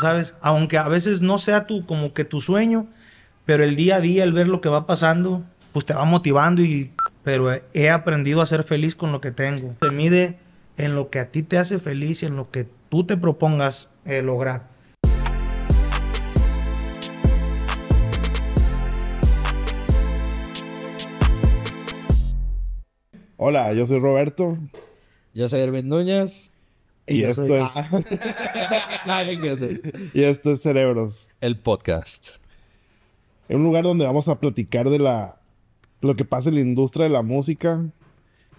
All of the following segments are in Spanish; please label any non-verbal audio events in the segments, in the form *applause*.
¿sabes? Aunque a veces no sea tu, como que tu sueño, pero el día a día, el ver lo que va pasando, pues te va motivando y, pero he aprendido a ser feliz con lo que tengo. Se mide en lo que a ti te hace feliz y en lo que tú te propongas eh, lograr. Hola, yo soy Roberto. Yo soy Erwin Núñez. Y, esto es. *laughs* y esto es Cerebros. El podcast. En un lugar donde vamos a platicar de la lo que pasa en la industria de la música,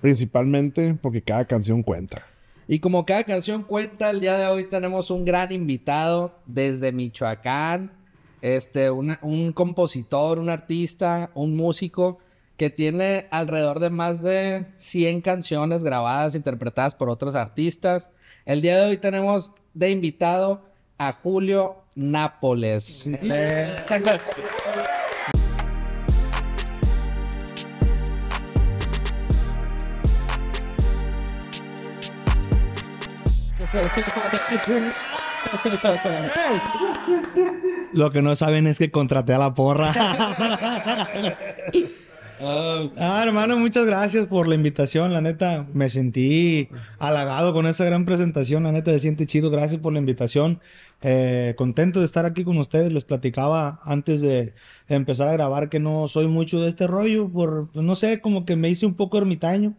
principalmente porque cada canción cuenta. Y como cada canción cuenta, el día de hoy tenemos un gran invitado desde Michoacán, este, un compositor, un artista, un músico que tiene alrededor de más de 100 canciones grabadas, interpretadas por otros artistas. El día de hoy tenemos de invitado a Julio Nápoles. Lo que no saben es que contraté a la porra. *laughs* Ah, hermano, muchas gracias por la invitación. La neta, me sentí halagado con esa gran presentación. La neta, se siente chido. Gracias por la invitación. Eh, contento de estar aquí con ustedes. Les platicaba antes de empezar a grabar que no soy mucho de este rollo. Por, pues, no sé, como que me hice un poco ermitaño.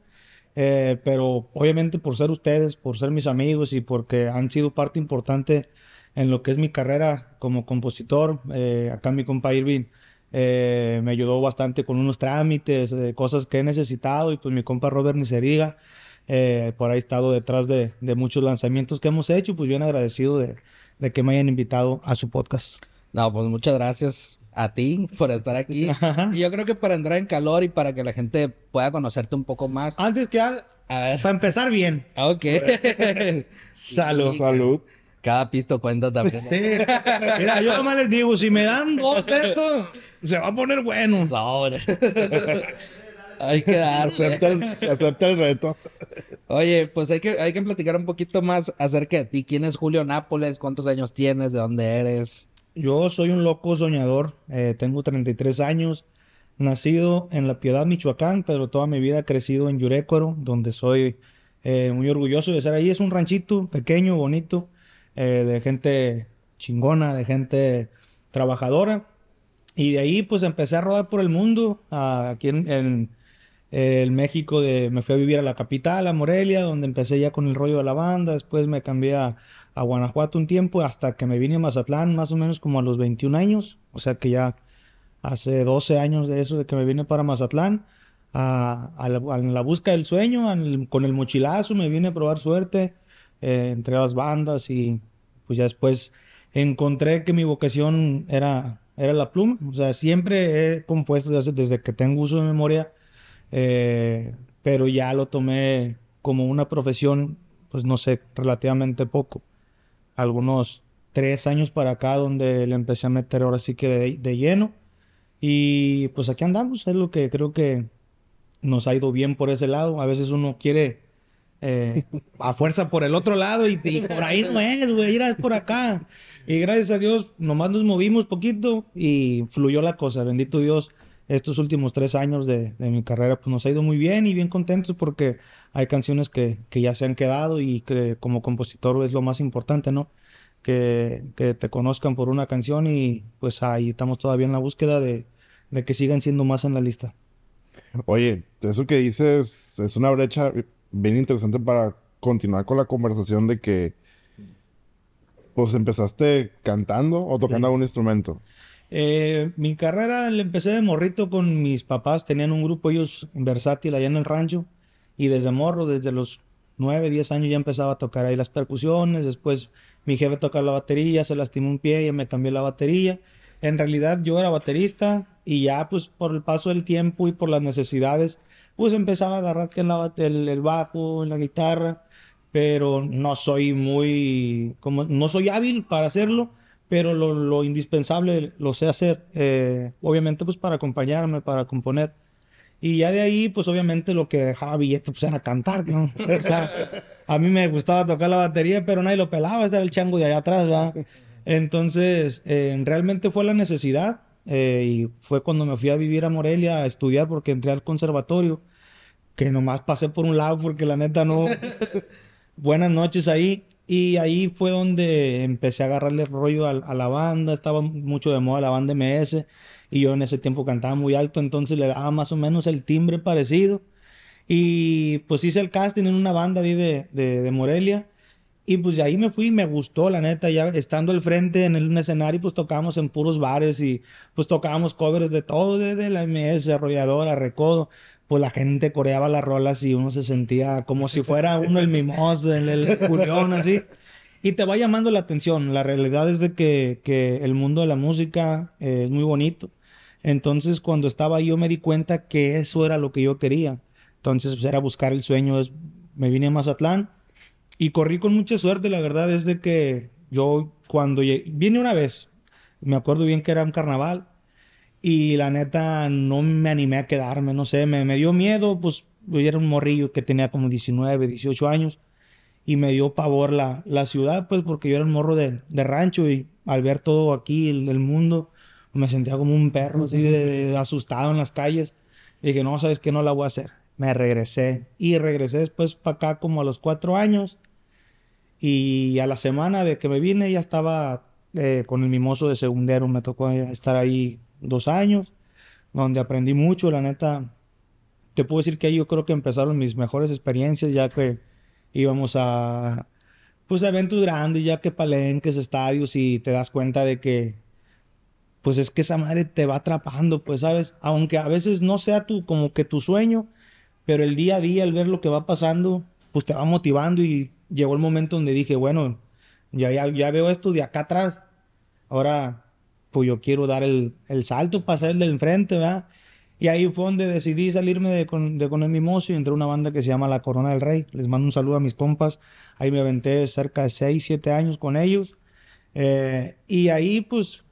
Eh, pero obviamente por ser ustedes, por ser mis amigos y porque han sido parte importante en lo que es mi carrera como compositor. Eh, acá mi compa Irving eh, me ayudó bastante con unos trámites, cosas que he necesitado y pues mi compa Robert Niceriga, eh, por ahí he estado detrás de, muchos lanzamientos que hemos hecho, pues bien agradecido de, que me hayan invitado a su podcast. No, pues muchas gracias a ti por estar aquí. *laughs* Y yo creo que para entrar en calor y para que la gente pueda conocerte un poco más. Antes que al, para empezar bien. Ok. *laughs* salud. Salud. Cada pisto cuenta también. Sí. Mira, yo nomás les digo, si me dan dos de estos, se va a poner bueno. hay que dar. Se acepta, el, reto. Oye, pues hay que, hay que platicar un poquito más acerca de ti. ¿Quién es Julio Nápoles? ¿Cuántos años tienes? ¿De dónde eres? Yo soy un loco soñador. Eh, tengo 33 años. Nacido en La Piedad, Michoacán, pero toda mi vida he crecido en Yurécuaro, donde soy eh, muy orgulloso de ser ahí. Es un ranchito pequeño, bonito. Eh, de gente chingona, de gente trabajadora. Y de ahí pues empecé a rodar por el mundo. aquí en, el México de, me fui a vivir a la capital, a Morelia, donde empecé ya con el rollo de la banda. Después me cambié a, Guanajuato un tiempo hasta que me vine a Mazatlán, más o menos como a los 21 años. O sea que ya hace 12 años de eso, de que me vine para Mazatlán. A, la, en la busca del sueño, con el mochilazo, me vine a probar suerte eh, entre las bandas y pues ya después encontré que mi vocación era, era la pluma. O sea, siempre he compuesto desde, que tengo uso de memoria, eh, pero ya lo tomé como una profesión, pues no sé, relativamente poco. Algunos tres años para acá donde le empecé a meter ahora sí que de, de lleno. Y pues aquí andamos, es lo que creo que nos ha ido bien por ese lado. A veces uno quiere eh, *laughs* a fuerza por el otro lado y, por ahí no es, güey, es por acá. Y gracias a Dios, nomás nos movimos poquito y fluyó la cosa. Bendito Dios, estos últimos tres años de, mi carrera, pues nos ha ido muy bien y bien contentos porque hay canciones que, ya se han quedado y que como compositor es lo más importante, ¿no? Que, te conozcan por una canción y pues ahí estamos todavía en la búsqueda de, de que sigan siendo más en la lista. Oye, eso que dices es una brecha bien interesante para continuar con la conversación de que, pues, empezaste cantando o tocando algún instrumento. Eh, mi carrera la empecé de morrito con mis papás, tenían un grupo ellos versátil allá en el rancho y desde morro, desde los 9, 10 años ya empezaba a tocar ahí las percusiones, después mi jefe tocaba la batería, se lastimó un pie y me cambió la batería. En realidad yo era baterista y ya pues por el paso del tiempo y por las necesidades pues empezaba a agarrar que el, el bajo, la guitarra, pero no soy muy, como, no soy hábil para hacerlo, pero lo, indispensable lo sé hacer, eh, obviamente pues para acompañarme, para componer. Y ya de ahí, pues obviamente lo que dejaba billete pues era cantar, *laughs* a mí me gustaba tocar la batería, pero nadie lo pelaba, ese era el chango de allá atrás, ¿verdad? *laughs* Entonces, eh, realmente fue la necesidad eh, y fue cuando me fui a vivir a Morelia a estudiar porque entré al conservatorio, que nomás pasé por un lado porque la neta no... *laughs* Buenas noches ahí. Y ahí fue donde empecé a agarrarle rollo a, a, la banda, estaba mucho de moda la banda MS y yo en ese tiempo cantaba muy alto, entonces le daba más o menos el timbre parecido. Y pues hice el casting en una banda de, de, de Morelia y pues de ahí me fui y me gustó, la neta, ya estando al frente en el escenario, pues tocábamos en puros bares y pues tocábamos covers de todo, de, la MS, Arrolladora, Recodo. Pues la gente coreaba las rolas y uno se sentía como si fuera uno el mimoso, el, el así. Y te va llamando la atención. La realidad es de que, que el mundo de la música eh, es muy bonito. Entonces, cuando estaba ahí, yo me di cuenta que eso era lo que yo quería. Entonces, pues, era buscar el sueño. Me vine a Mazatlán y corrí con mucha suerte, la verdad es de que yo cuando llegué, vine una vez, me acuerdo bien que era un carnaval y la neta no me animé a quedarme, no sé, me, dio miedo, pues yo era un morrillo que tenía como 19, 18 años y me dio pavor la, la ciudad, pues porque yo era un morro de, de rancho y al ver todo aquí, el, mundo, me sentía como un perro así de, de, asustado en las calles. Y dije, no, sabes que no la voy a hacer. Me regresé y regresé después para acá como a los cuatro años y a la semana de que me vine ya estaba eh, con el mimoso de segundero. Me tocó estar ahí dos años, donde aprendí mucho, la neta. Te puedo decir que ahí yo creo que empezaron mis mejores experiencias, ya que íbamos a pues eventos grandes, ya que palenques, estadios, y te das cuenta de que pues es que esa madre te va atrapando, pues sabes, aunque a veces no sea tu como que tu sueño, pero el día a día, el ver lo que va pasando, pues te va motivando y llegó el momento donde dije, bueno, ya, ya, veo esto de acá atrás, ahora pues yo quiero dar el, el salto, pasar el del frente, ¿verdad? Y ahí fue donde decidí salirme de con, de con el mimoso y entré a una banda que se llama La Corona del Rey. Les mando un saludo a mis compas. Ahí me aventé cerca de 6, 7 años con ellos. Eh, y ahí pues,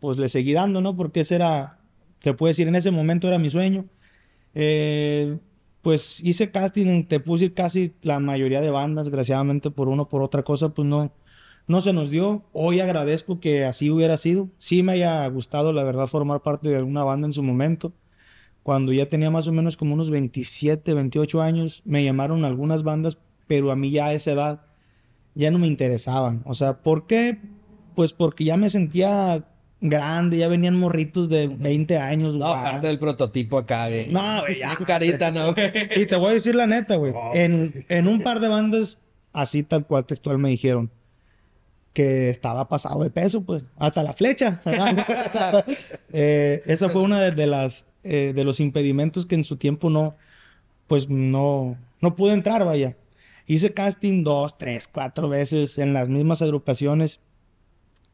pues le seguí dando, ¿no? Porque ese era, se puede decir, en ese momento era mi sueño. Eh, pues hice casting, te puse casi la mayoría de bandas, desgraciadamente por uno por otra cosa, pues no, no se nos dio. Hoy agradezco que así hubiera sido. Sí me haya gustado, la verdad, formar parte de alguna banda en su momento. Cuando ya tenía más o menos como unos 27, 28 años, me llamaron algunas bandas, pero a mí ya a esa edad ya no me interesaban. O sea, ¿por qué? Pues porque ya me sentía grande, ya venían morritos de 20 años. No, aparte del prototipo acá, güey. No, güey, ya. carita, no. y te voy a decir la neta, güey. En, en un par de bandas, así tal cual textual me dijeron que estaba pasado de peso, pues, hasta la flecha. *laughs* eh, esa fue una de, de las eh, de los impedimentos que en su tiempo no, pues no, no pude entrar, vaya. Hice casting dos, tres, cuatro veces en las mismas agrupaciones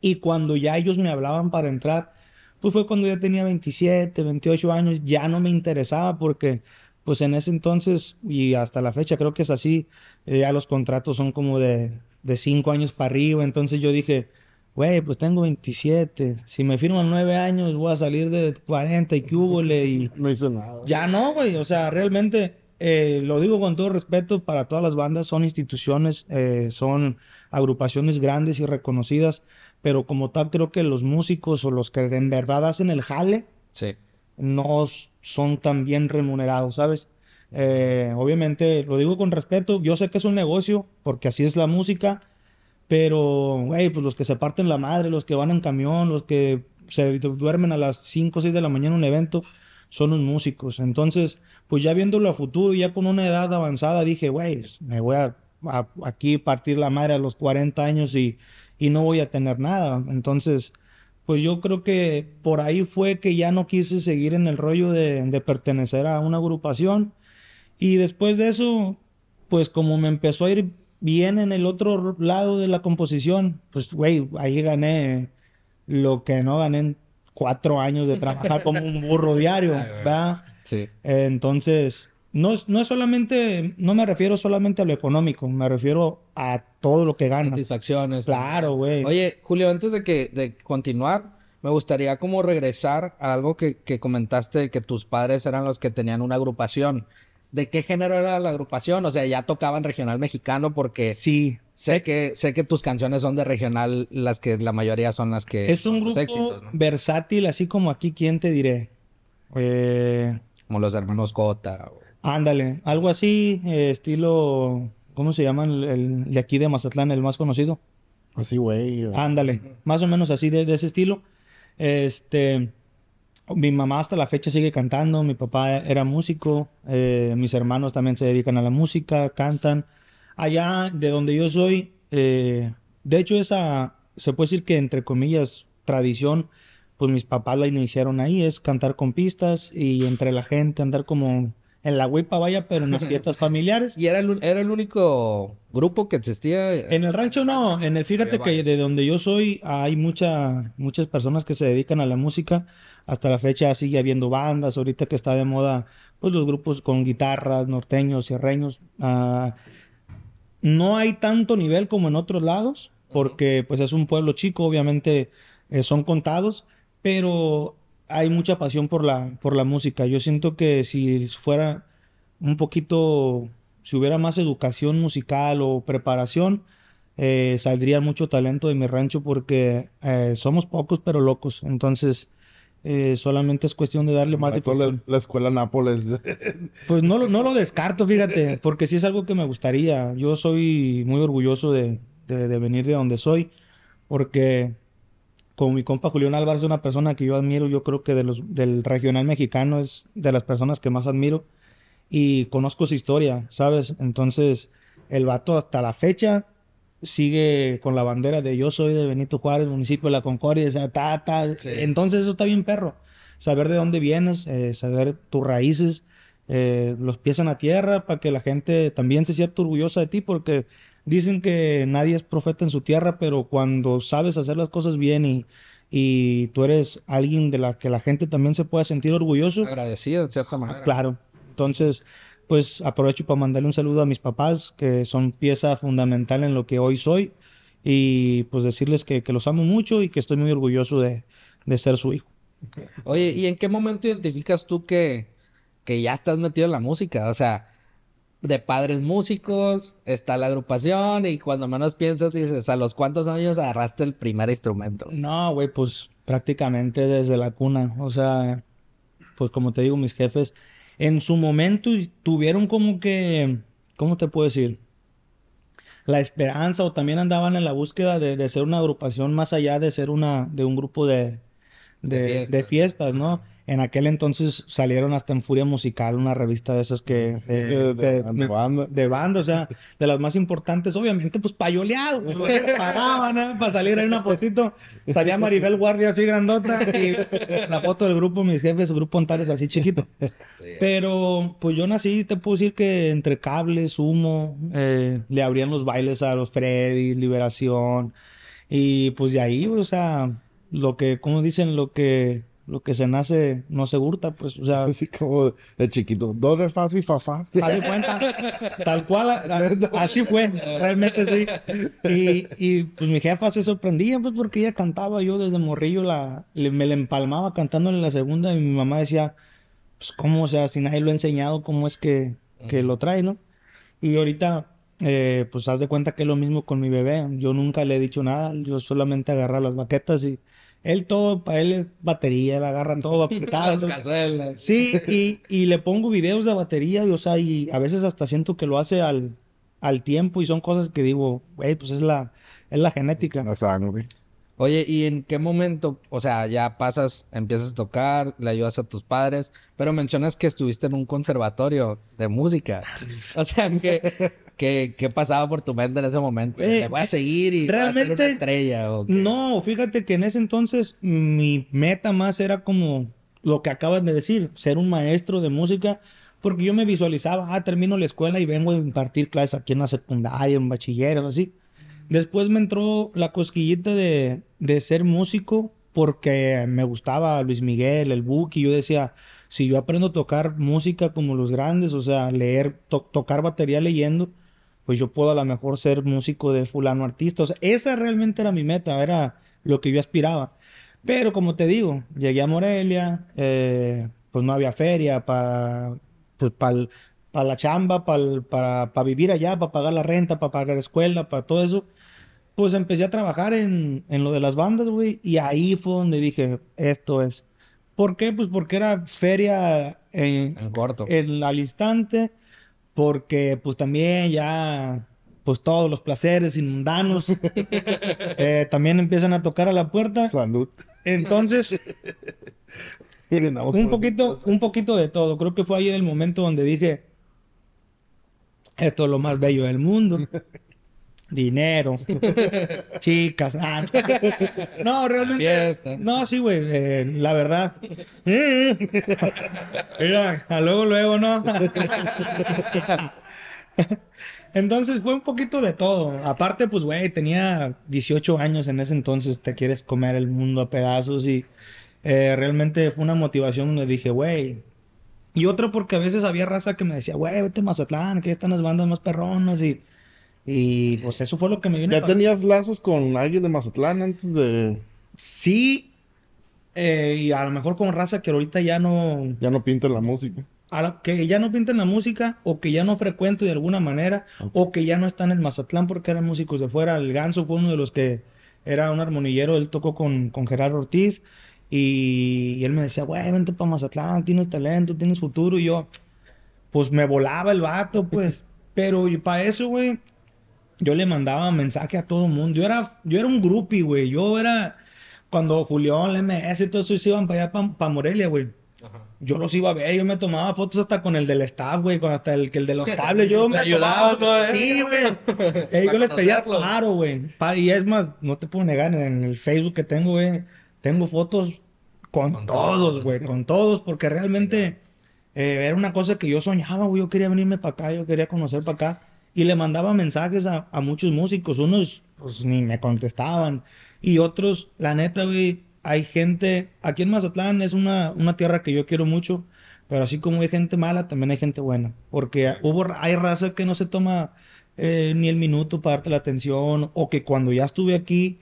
y cuando ya ellos me hablaban para entrar, pues fue cuando ya tenía 27, 28 años, ya no me interesaba porque pues en ese entonces y hasta la fecha creo que es así, eh, ya los contratos son como de, de 5 años para arriba, entonces yo dije, güey, pues tengo 27, si me firman 9 años voy a salir de 40 y que hubo y... *laughs* No hizo nada. Ya no, güey, o sea, realmente eh, lo digo con todo respeto para todas las bandas, son instituciones, eh, son agrupaciones grandes y reconocidas, pero como tal creo que los músicos o los que en verdad hacen el jale sí. no son tan bien remunerados, ¿sabes? Eh, obviamente, lo digo con respeto, yo sé que es un negocio, porque así es la música, pero, güey, pues los que se parten la madre, los que van en camión, los que se duermen a las 5 o 6 de la mañana en un evento, son los músicos. Entonces, pues ya viéndolo a futuro, ya con una edad avanzada, dije, güey, me voy a, a, aquí partir la madre a los 40 años y, y no voy a tener nada. Entonces, pues yo creo que por ahí fue que ya no quise seguir en el rollo de, de pertenecer a una agrupación. Y después de eso, pues como me empezó a ir bien en el otro lado de la composición, pues, güey, ahí gané lo que no gané en cuatro años de trabajar como un burro diario, ¿verdad? Sí. Entonces, no es, no es solamente, no me refiero solamente a lo económico, me refiero a todo lo que ganas. Satisfacciones. Claro, güey. Oye, Julio, antes de que de continuar, me gustaría como regresar a algo que, que comentaste, que tus padres eran los que tenían una agrupación. ¿De qué género era la agrupación? O sea, ya tocaban regional mexicano porque Sí, Sé que, sé que tus canciones son de regional, las que la mayoría son las que Es un grupo éxitos, ¿no? versátil, así como aquí, ¿quién te diré? Eh, Como los hermanos Cota. o- ándale, algo así, eh, estilo, ¿cómo se llama el, el de aquí de Mazatlán, el más conocido? Así, güey. Ándale, más o menos así de, de ese estilo. Este, mi mamá hasta la fecha sigue cantando, mi papá era músico, eh, mis hermanos también se dedican a la música, cantan. Allá de donde yo soy, eh, de hecho esa, se puede decir que entre comillas, tradición, pues mis papás la iniciaron ahí, es cantar con pistas y entre la gente andar como en la huipa vaya, pero en las *laughs* fiestas familiares. Y era el, era el único grupo que existía. En el rancho no, en el fíjate que de donde yo soy hay mucha, muchas personas que se dedican a la música. Hasta la fecha sigue habiendo bandas, ahorita que está de moda, pues los grupos con guitarras, norteños, sierreños. ah, no hay tanto nivel como en otros lados, porque pues es un pueblo chico, obviamente eh, son contados, pero hay mucha pasión por la, por la música. Yo siento que si fuera un poquito, si hubiera más educación musical o preparación, eh, saldría mucho talento de mi rancho porque eh, somos pocos pero locos. Entonces, eh, solamente es cuestión de darle más con difusión. la, la escuela Nápoles. *laughs* Pues no, lo- no lo descarto, fíjate, porque sí es algo que me gustaría. Yo soy muy orgulloso de, de- de venir de donde soy, porque como mi compa Julián Álvarez es una persona que yo admiro, yo creo que de los, del regional mexicano es de las personas que más admiro y conozco su historia, ¿sabes? Entonces, el vato hasta la fecha sigue con la bandera de yo soy de Benito Juárez, municipio de La Concordia, o sea, ta, ta. Sí. Entonces eso está bien perro. Saber de dónde vienes, eh, saber tus raíces, eh, los pies en la tierra, para que la gente también se sienta orgullosa de ti, porque dicen que nadie es profeta en su tierra, pero cuando sabes hacer las cosas bien y, y tú eres alguien de la que la gente también se pueda sentir orgulloso, Agradecido, de cierta manera. Claro. Entonces, pues aprovecho para mandarle un saludo a mis papás, que son pieza fundamental en lo que hoy soy, y pues decirles que, que los amo mucho y que estoy muy orgulloso de, de ser su hijo. Oye, ¿y en qué momento identificas tú que, que ya estás metido en la música? O sea, de padres músicos, está la agrupación y cuando menos piensas dices, ¿a los cuántos años agarraste el primer instrumento? No, güey, pues prácticamente desde la cuna. O sea, pues como te digo, mis jefes en su momento tuvieron como que, ¿cómo te puedo decir? La esperanza o también andaban en la búsqueda de, de ser una agrupación más allá de ser una, de un grupo de, de, De de fiestas. fiestas, ¿no? En aquel entonces salieron hasta en Furia Musical, una revista de esas que... de- de- de- de banda. de banda, o sea, de las más importantes, obviamente, pues payoleado, pues, lo *laughs* que pagaban, ¿eh? Para salir ahí una fotito, salía Maribel Guardia así grandota y la foto del grupo, mis jefes, su grupo Antares así chiquito. Pero, pues yo nací, te puedo decir que entre cables, humo, eh, le abrían los bailes a los Freddy, Liberación, y pues de ahí, o sea, lo que, como dicen, lo que, lo que se nace no se hurta, pues, o sea, Así como de chiquito. Do, re, fa, si, fa, fa. *laughs* ¿Te das cuenta? Tal cual, a- *laughs* así fue, realmente sí. Y, y, pues mi jefa se sorprendía, pues porque ella cantaba, yo desde morrillo la, le- me la empalmaba cantándole la segunda y mi mamá decía, pues cómo, o sea, si nadie lo ha enseñado, cómo es que, que lo trae, ¿no? Y ahorita, eh, pues haz de cuenta que es lo mismo con mi bebé, yo nunca le he dicho nada, yo solamente agarro las baquetas y él todo, para él es batería, él agarra todo *laughs* apretado. Sí, y, y le pongo videos de batería, y, o sea, y a veces hasta siento que lo hace al, al tiempo y son cosas que digo, güey, pues es la, es la genética. La sangre. Oye, ¿y en qué momento, o sea, ya pasas, empiezas a tocar, le ayudas a tus padres, pero mencionas que estuviste en un conservatorio de música? O sea, ¿qué, qué, qué pasaba por tu mente en ese momento? Eh, ¿Le voy a seguir y voy a ser una realmente, estrella? ¿o? No, fíjate que en ese entonces mi meta más era como lo que acabas de decir, ser un maestro de música, porque yo me visualizaba, ah, termino la escuela y vengo a impartir clases aquí en la secundaria, en bachilleres, así. Después me entró la cosquillita de, de ser músico porque me gustaba Luis Miguel, el Buki. Yo decía, si yo aprendo a tocar música como los grandes, o sea, leer, to- tocar batería leyendo, pues yo puedo a lo mejor ser músico de fulano artista. O sea, esa realmente era mi meta, era lo que yo aspiraba. Pero como te digo, llegué a Morelia, eh, pues no había feria para pues, la chamba, para, para vivir allá, para pagar la renta, para pagar la escuela, para todo eso. Pues empecé a trabajar en, en lo de las bandas, güey. Y ahí fue donde dije, esto es. ¿Por qué? Pues porque era feria en, En corto. en al instante, porque pues también ya, pues todos los placeres mundanos *laughs* eh, también empiezan a tocar a la puerta. Salud. Entonces, *laughs* un poquito, un poquito de todo. Creo que fue ahí en el momento donde dije, esto es lo más bello del mundo. *laughs* Dinero, *laughs* chicas. ah, no, realmente. No, sí, güey, eh, la verdad. *laughs* Mira, a luego, luego, ¿no? *laughs* Entonces fue un poquito de todo. Aparte, pues, güey, tenía 18 años en ese entonces, te quieres comer el mundo a pedazos y eh, realmente fue una motivación donde dije, güey. Y otra porque a veces había raza que me decía, güey, vete a Mazatlán, que están las bandas más perronas y... Y pues eso fue lo que me vino ¿Ya tenías lazos con alguien de Mazatlán antes de... Sí, eh, y a lo mejor con raza que ahorita ya no, Ya no pinta la música? a la- que ya no pintan la música, o que ya no frecuento de alguna manera, o que ya no están en Mazatlán porque eran músicos de fuera. El Ganso fue uno de los que era un armonillero, él tocó con, con Gerardo Ortiz, y, y él me decía, güey, vente para Mazatlán, tienes talento, tienes futuro, y yo, pues me volaba el vato, pues, *laughs* pero para eso, güey, yo le mandaba mensaje a todo el mundo. Yo era, yo era un groupie, güey. Yo era, cuando Julián, el MS y todo eso se iban para allá, para Morelia, güey. Yo los iba a ver, yo me tomaba fotos hasta con el del staff, güey, con hasta el que el de los *laughs* cables, yo me ayudaba, tomaba ¿no, eh? Sí, güey. *laughs* Eh, yo les pedía paro, güey. Pa- Y es más, no te puedo negar, en el Facebook que tengo, güey, tengo fotos con, Con todos, güey, con todos, porque realmente eh, era una cosa que yo soñaba, güey, yo quería venirme para acá, yo quería conocer para acá. Y le mandaba mensajes a, a muchos músicos, unos pues ni me contestaban. Y otros, la neta, güey, hay gente, aquí en Mazatlán es una, una tierra que yo quiero mucho, pero así como hay gente mala, también hay gente buena. Porque hubo, hay raza que no se toma eh, ni el minuto para darte la atención, o que cuando ya estuve aquí,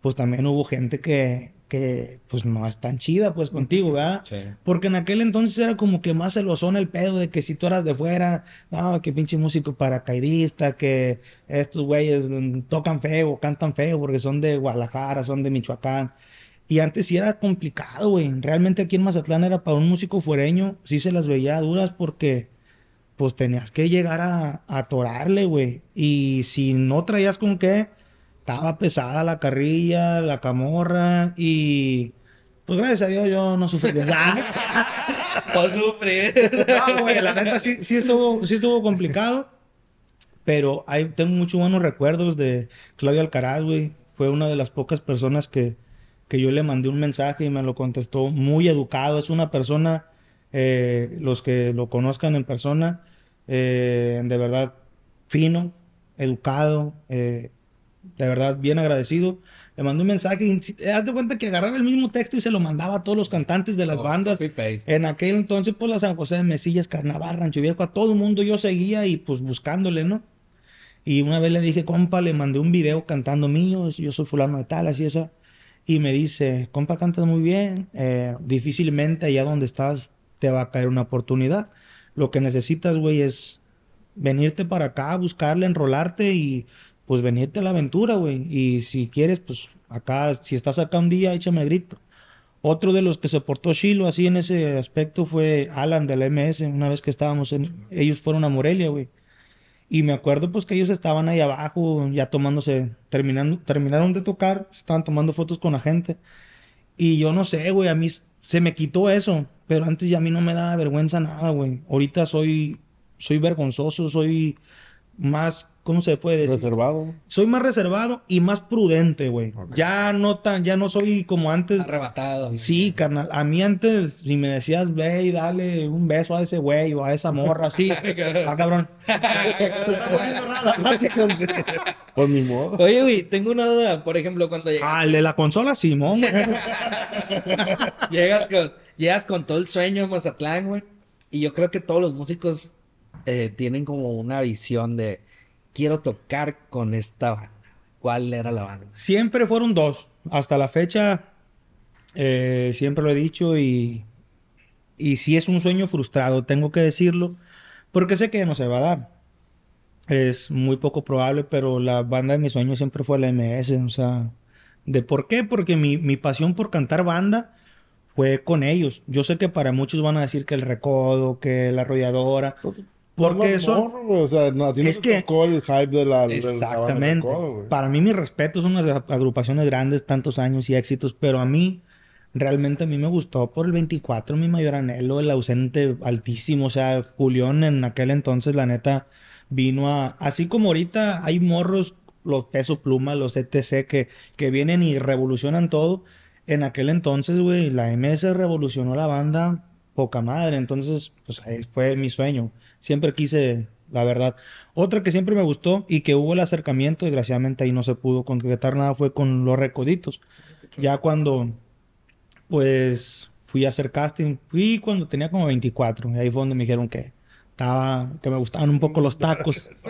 pues también hubo gente que, que pues no es tan chida, pues contigo, ¿verdad? Sí. Porque en aquel entonces era como que más celosón el pedo de que si tú eras de fuera, no, que pinche músico paracaidista, que estos güeyes mm, tocan feo, cantan feo porque son de Guadalajara, son de Michoacán. Y antes sí era complicado, güey. Realmente aquí en Mazatlán era para un músico fuereño, sí se las veía duras porque pues tenías que llegar a, a atorarle, güey. Y si no traías con qué, estaba pesada la carrilla, la camorra y pues gracias a Dios yo no sufrí de *laughs* eso. No sufrir. No, güey, la neta sí, sí estuvo, sí estuvo complicado. Pero hay, tengo muchos buenos recuerdos de Claudio Alcaraz, güey. Fue una de las pocas personas que, que yo le mandé un mensaje y me lo contestó muy educado. Es una persona, eh, los que lo conozcan en persona, eh, de verdad fino, educado, eh, de verdad bien agradecido. Le mandé un mensaje y haz de cuenta que agarraba el mismo texto y se lo mandaba a todos los cantantes de las Oh, bandas. En aquel entonces, pues la San José de Mesillas, Carnaval, Rancho Viejo, a todo el mundo yo seguía y pues buscándole, ¿no? Y una vez le dije, compa, le mandé un video cantando mío, yo soy fulano de tal, así esa. Y me dice, compa, cantas muy bien, eh, difícilmente allá donde estás te va a caer una oportunidad. Lo que necesitas, güey, es venirte para acá, buscarle, enrolarte y pues venirte a la aventura, güey. Y si quieres, pues acá, si estás acá un día, échame grito. Otro de los que se portó chilo así en ese aspecto fue Alan de la MS, una vez que estábamos en... Ellos fueron a Morelia, güey. Y me acuerdo pues que ellos estaban ahí abajo ya tomándose, terminando, terminaron de tocar, estaban tomando fotos con la gente. Y yo no sé, güey, a mí se me quitó eso, pero antes ya a mí no me daba vergüenza nada, güey. Ahorita soy, soy vergonzoso, soy más, ¿cómo se puede decir? Reservado. Soy más reservado y más prudente, güey. Ya no tan, ya no soy como antes. Arrebatado. Sí, carnal. A mí antes, si me decías, ve y dale un beso a ese güey o a esa morra, así. *laughs* ah, cabrón. *laughs* *laughs* Pues ni modo. Oye, güey, tengo una duda. Por ejemplo, cuando llegas, Ah, el de la consola, Simón, güey. llegas, con, llegas con todo el sueño a Mazatlán, güey. Y yo creo que todos los músicos eh, tienen como una visión de quiero tocar con esta banda. ¿Cuál era la banda? Siempre fueron dos. Hasta la fecha, eh, siempre lo he dicho y, y sí es un sueño frustrado, tengo que decirlo, Porque sé que no se va a dar. Es muy poco probable, pero la banda de mis sueños siempre fue la MS. O sea, ¿de por qué? Porque mi, mi pasión por cantar banda fue con ellos. Yo sé que para muchos van a decir que el recodo, que la arrolladora. Porque eso. o sea, no, a ti no Es te que- tocó el hype de la, de la banda Exactamente. Para mí, mi respeto son unas agrupaciones grandes, tantos años y éxitos, pero a mí, realmente a mí me gustó por el 24, mi mayor anhelo, el ausente altísimo. O sea, Julián en aquel entonces, la neta, vino a. Así como ahorita hay morros, los peso pluma, los ETC, que, que vienen y revolucionan todo. En aquel entonces, güey, la MS revolucionó la banda poca madre. Entonces, pues ahí fue mi sueño. Siempre quise, la verdad. Otra que siempre me gustó y que hubo el acercamiento, desgraciadamente ahí no se pudo concretar nada, fue con los recoditos. Ya cuando, pues, fui a hacer casting, fui cuando tenía como 24. Y ahí fue donde me dijeron que estaba, que me gustaban un poco los tacos. *laughs*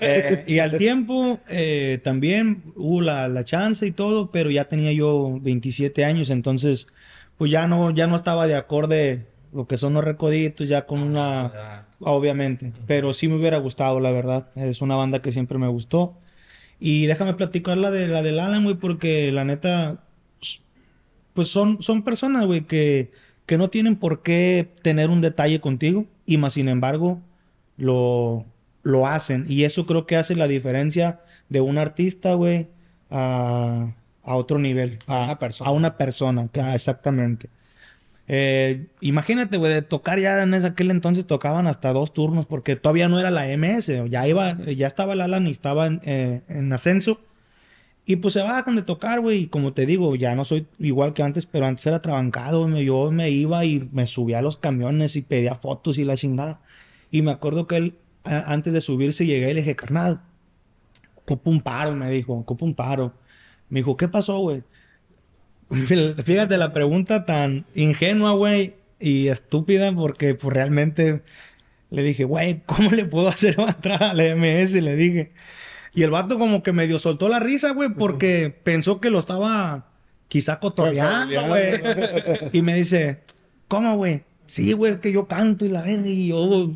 Eh, y al tiempo eh, también hubo la, la chance y todo, pero ya tenía yo 27 años, entonces pues ya no, ya no estaba de acorde lo que son los recoditos, ya con una, obviamente, pero sí me hubiera gustado, la verdad, es una banda que siempre me gustó. Y déjame platicar la de la del Alan, güey, porque la neta, pues son, son personas, güey, que, que no tienen por qué tener un detalle contigo, y más sin embargo, lo, lo hacen. Y eso creo que hace la diferencia de un artista, güey, a, a otro nivel. A, Una persona. a una persona, exactamente. Eh, imagínate, güey, de tocar ya en ese aquel entonces tocaban hasta dos turnos porque todavía no era la MS, ya iba, ya estaba el Alan y estaba en, eh, en ascenso. Y pues se bajan de tocar, güey, y como te digo, ya no soy igual que antes, pero antes era trabancado, yo me iba y me subía a los camiones y pedía fotos y la chingada. Y me acuerdo que él, antes de subirse, llegué y le dije, carnal, ocupo un paro, me dijo, ocupo un paro. Me dijo, ¿qué pasó, güey? *laughs* Fíjate la pregunta tan ingenua, güey, y estúpida, porque pues realmente le dije, güey, ¿cómo le puedo hacer para *laughs* entrar a la MS? Le dije. Y el vato como que medio soltó la risa, güey, porque pensó que lo estaba quizá cotorreando, güey. Y me dice, ¿cómo, güey? Sí, güey, es que yo canto y la verga, y yo,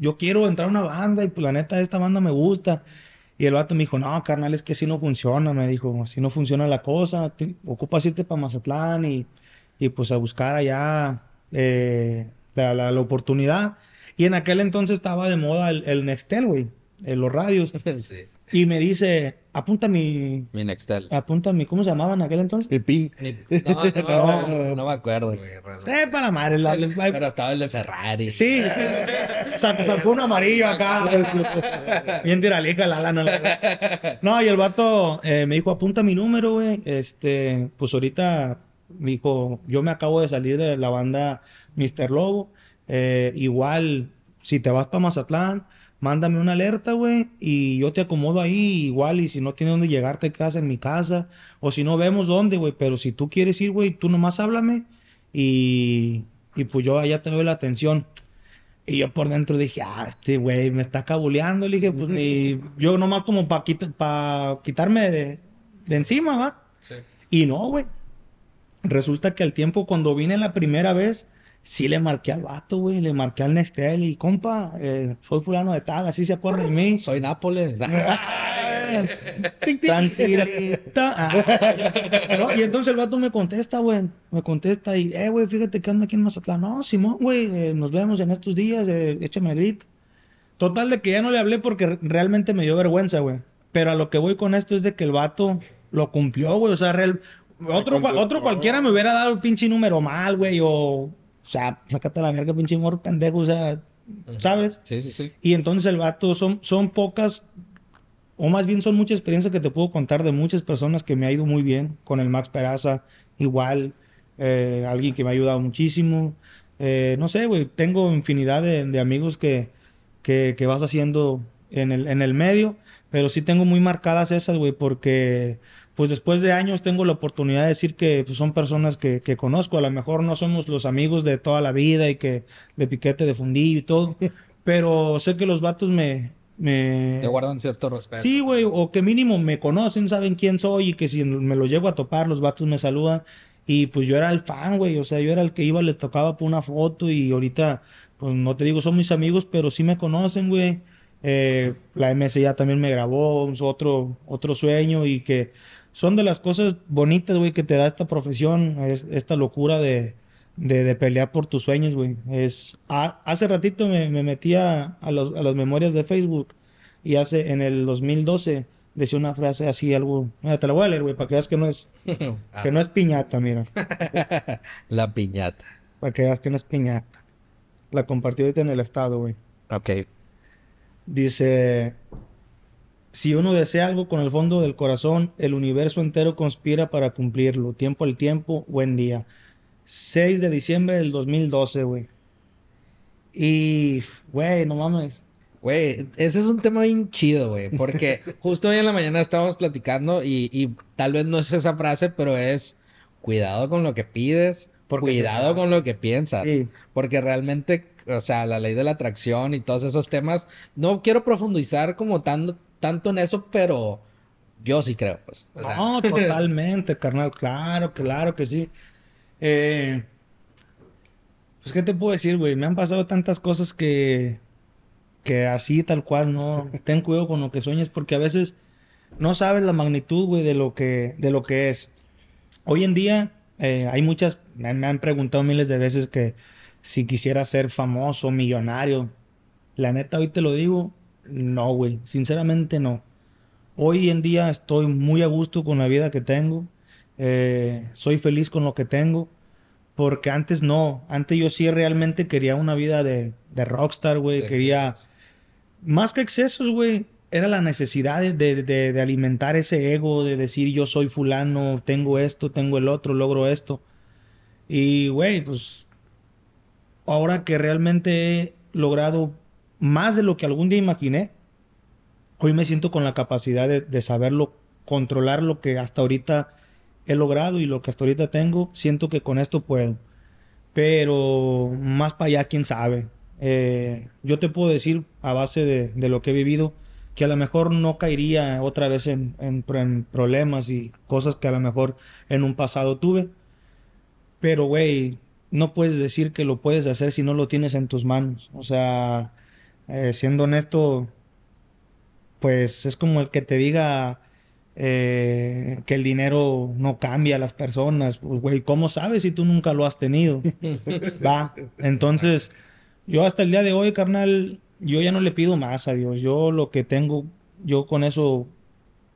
yo quiero entrar a una banda, y pues la neta, esta banda me gusta. Y el vato me dijo, no, carnal, es que así no funciona, me dijo, así no funciona la cosa, ocupas irte para Mazatlán y, y pues a buscar allá eh, la, la- la oportunidad. Y en aquel entonces estaba de moda el, el Nextel, güey, en los radios. *laughs* Sí. Y me dice, apunta mi, Mi Nextel. apunta mi, ¿cómo se llamaba en aquel entonces? El pin. No, no, no, no me acuerdo, güey. Eh, para la madre, la- la- Pero estaba el de Ferrari. Sí, sí, sí. Sa- Sacó un amarillo acá. *laughs* Bien tiralija la lana. la- No, y el vato eh, me dijo, apunta mi número, güey. Este, pues ahorita me dijo, yo me acabo de salir de la banda Mr. Lobo. Eh, igual, si te vas para Mazatlán, mándame una alerta, güey, y yo te acomodo ahí igual, y si no tienes dónde llegar, te quedas en mi casa, o si no, vemos dónde, güey, pero si tú quieres ir, güey, tú nomás háblame, y, y pues yo allá te doy la atención. Y yo por dentro dije, ah, este güey me está cabuleando. Le dije, pues ni, yo nomás como para quitarme de, de encima, ¿va? Sí. Y no, güey. Resulta que al tiempo, cuando vine la primera vez, sí le marqué al vato, güey. Le marqué al Nextel y, compa, eh, soy fulano de tal, así se acuerda de mí. Soy Nápoles. *laughs* Tranquilita. No, y entonces el vato me contesta, güey. Me contesta y, eh, güey, fíjate que anda aquí en Mazatlán. No, Simón, güey, eh, nos vemos en estos días, eh, échame el grito. Total de que ya no le hablé porque re- realmente me dio vergüenza, güey. Pero a lo que voy con esto es de que el vato lo cumplió, güey. O sea, real- otro, otro cualquiera me hubiera dado el pinche número mal, güey. O, o sea, sácate la verga, pinche morro pendejo, o sea, ¿sabes? Sí, sí, sí. Y entonces el vato son, son pocas, o más bien son muchas experiencias que te puedo contar de muchas personas que me ha ido muy bien. Con el Max Peraza, igual, eh, alguien que me ha ayudado muchísimo. Eh, no sé, güey, tengo infinidad de, de amigos que, que, que vas haciendo en el, en el medio, pero sí tengo muy marcadas esas, güey, porque pues después de años tengo la oportunidad de decir que pues, son personas que, que conozco. A lo mejor no somos los amigos de toda la vida y que de piquete de fundillo y todo, *laughs* pero sé que los vatos me... me... Te guardan cierto respeto. Sí, güey, o que mínimo me conocen, saben quién soy y que si me lo llego a topar, los vatos me saludan. Y pues yo era el fan, güey, o sea, yo era el que iba, le tocaba por una foto y ahorita pues no te digo son mis amigos, pero sí me conocen, güey. Eh, la MS ya también me grabó, otro, otro sueño y que son de las cosas bonitas, güey, que te da esta profesión, es, esta locura de, de, de pelear por tus sueños, güey. Es, a- hace ratito me, me metí a, a los- a las memorias de Facebook y hace, en el 2012, decía una frase así, algo, mira, te la voy a leer, güey, para que veas que no es, *laughs* que no es piñata, mira, La piñata. para que veas que no es piñata. La compartí ahorita en el estado, güey. Ok. Dice, si uno desea algo con el fondo del corazón, el universo entero conspira para cumplirlo. Tiempo al tiempo, buen día. 6 de diciembre del 2012, güey. Y, güey, no mames. Güey, ese es un tema bien chido, güey, porque *laughs* justo hoy en la mañana estábamos platicando y, y tal vez no es esa frase, pero es cuidado con lo que pides, Porque cuidado con lo que piensas, Sí. porque realmente, o sea, la ley de la atracción y todos esos temas, no quiero profundizar como tan, tanto en eso, pero yo sí creo, pues. o sea, No, *laughs* totalmente, carnal. Claro, claro que sí. Eh, pues, ¿qué te puedo decir, güey? Me han pasado tantas cosas que, que así, tal cual, no. *laughs* Ten cuidado con lo que sueñes, porque a veces no sabes la magnitud, güey, de lo que, de lo que es. Hoy en día, eh, hay muchas, me, me han preguntado miles de veces que si quisiera ser famoso, millonario. La neta, hoy te lo digo, no, güey. Sinceramente, no. Hoy en día estoy muy a gusto con la vida que tengo. Eh, soy feliz con lo que tengo. Porque antes no. Antes yo sí realmente quería una vida de, de rockstar, güey. De Quería... Más que excesos, güey. Era la necesidad de, de- de- de alimentar ese ego, de decir yo soy fulano, tengo esto, tengo el otro, logro esto. Y, güey, pues ahora que realmente he logrado más de lo que algún día imaginé, hoy me siento con la capacidad de, de saberlo, controlar lo que hasta ahorita he logrado y lo que hasta ahorita tengo, siento que con esto puedo. Pero más para allá, quién sabe. Eh, yo te puedo decir, a base de, de lo que he vivido, que a lo mejor no caería otra vez en, en en problemas y cosas que a lo mejor en un pasado tuve. Pero, güey, no puedes decir que lo puedes hacer si no lo tienes en tus manos. O sea, eh, siendo honesto, pues es como el que te diga eh, que el dinero no cambia a las personas. Pues, güey, ¿cómo sabes si tú nunca lo has tenido? *laughs* Va. Entonces, yo hasta el día de hoy, carnal, yo ya no le pido más a Dios. Yo lo que tengo, yo con eso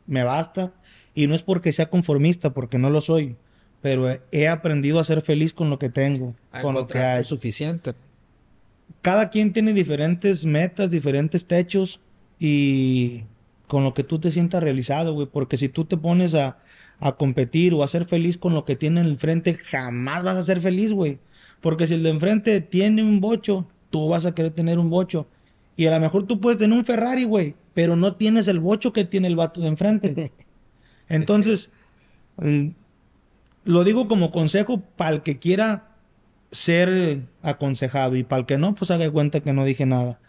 me basta. Y no es porque sea conformista, porque no lo soy. Pero he- aprendido a ser feliz con lo que tengo, con lo que hay suficiente. Cada quien tiene diferentes metas, diferentes techos y con lo que tú te sientas realizado, güey. Porque si tú te pones a, a competir o a ser feliz con lo que tiene enfrente, jamás vas a ser feliz, güey. Porque si el de enfrente tiene un bocho, tú vas a querer tener un bocho. Y a lo mejor tú puedes tener un Ferrari, güey, pero no tienes el bocho que tiene el vato de enfrente. *laughs* Entonces, mm, lo digo como consejo para el que quiera ser aconsejado y para el que no, pues haga cuenta que no dije nada.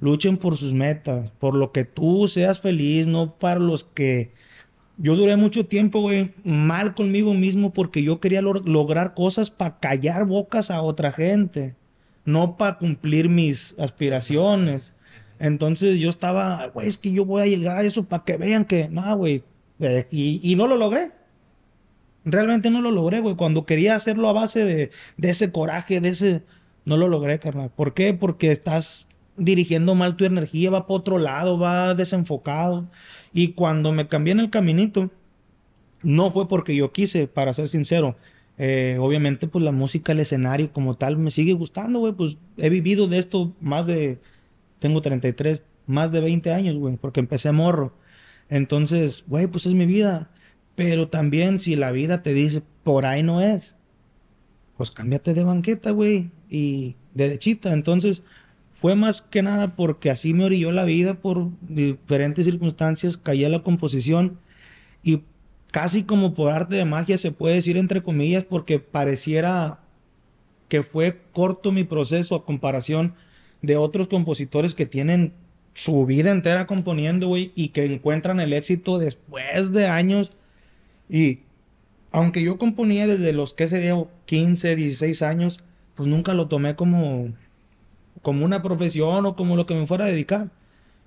Luchen por sus metas, por lo que tú seas feliz, no para los que... Yo duré mucho tiempo, güey, mal conmigo mismo porque yo quería lograr cosas para callar bocas a otra gente, no para cumplir mis aspiraciones. Entonces yo estaba, güey, es que yo voy a llegar a eso para que vean que, no, güey, eh, y, y no lo logré. Realmente no lo logré, güey. Cuando quería hacerlo a base de, de ese coraje, de ese... No lo logré, carnal. ¿Por qué? Porque estás dirigiendo mal tu energía, va para otro lado, va desenfocado. Y cuando me cambié en el caminito, no fue porque yo quise, para ser sincero. Eh, obviamente, pues la música, el escenario como tal, me sigue gustando, güey. Pues he vivido de esto más de... Tengo 33, más de 20 años, güey, porque empecé morro. Entonces, güey, pues es mi vida. Pero también si la vida te dice, por ahí no es, pues cámbiate de banqueta, güey, y derechita. Entonces, fue más que nada porque así me orilló la vida por diferentes circunstancias, caí a la composición y casi como por arte de magia se puede decir entre comillas porque pareciera que fue corto mi proceso a comparación de otros compositores que tienen su vida entera componiendo, güey, y que encuentran el éxito después de años. Y aunque yo componía desde los que sería 15, 16 años, pues nunca lo tomé como como una profesión o como lo que me fuera a dedicar.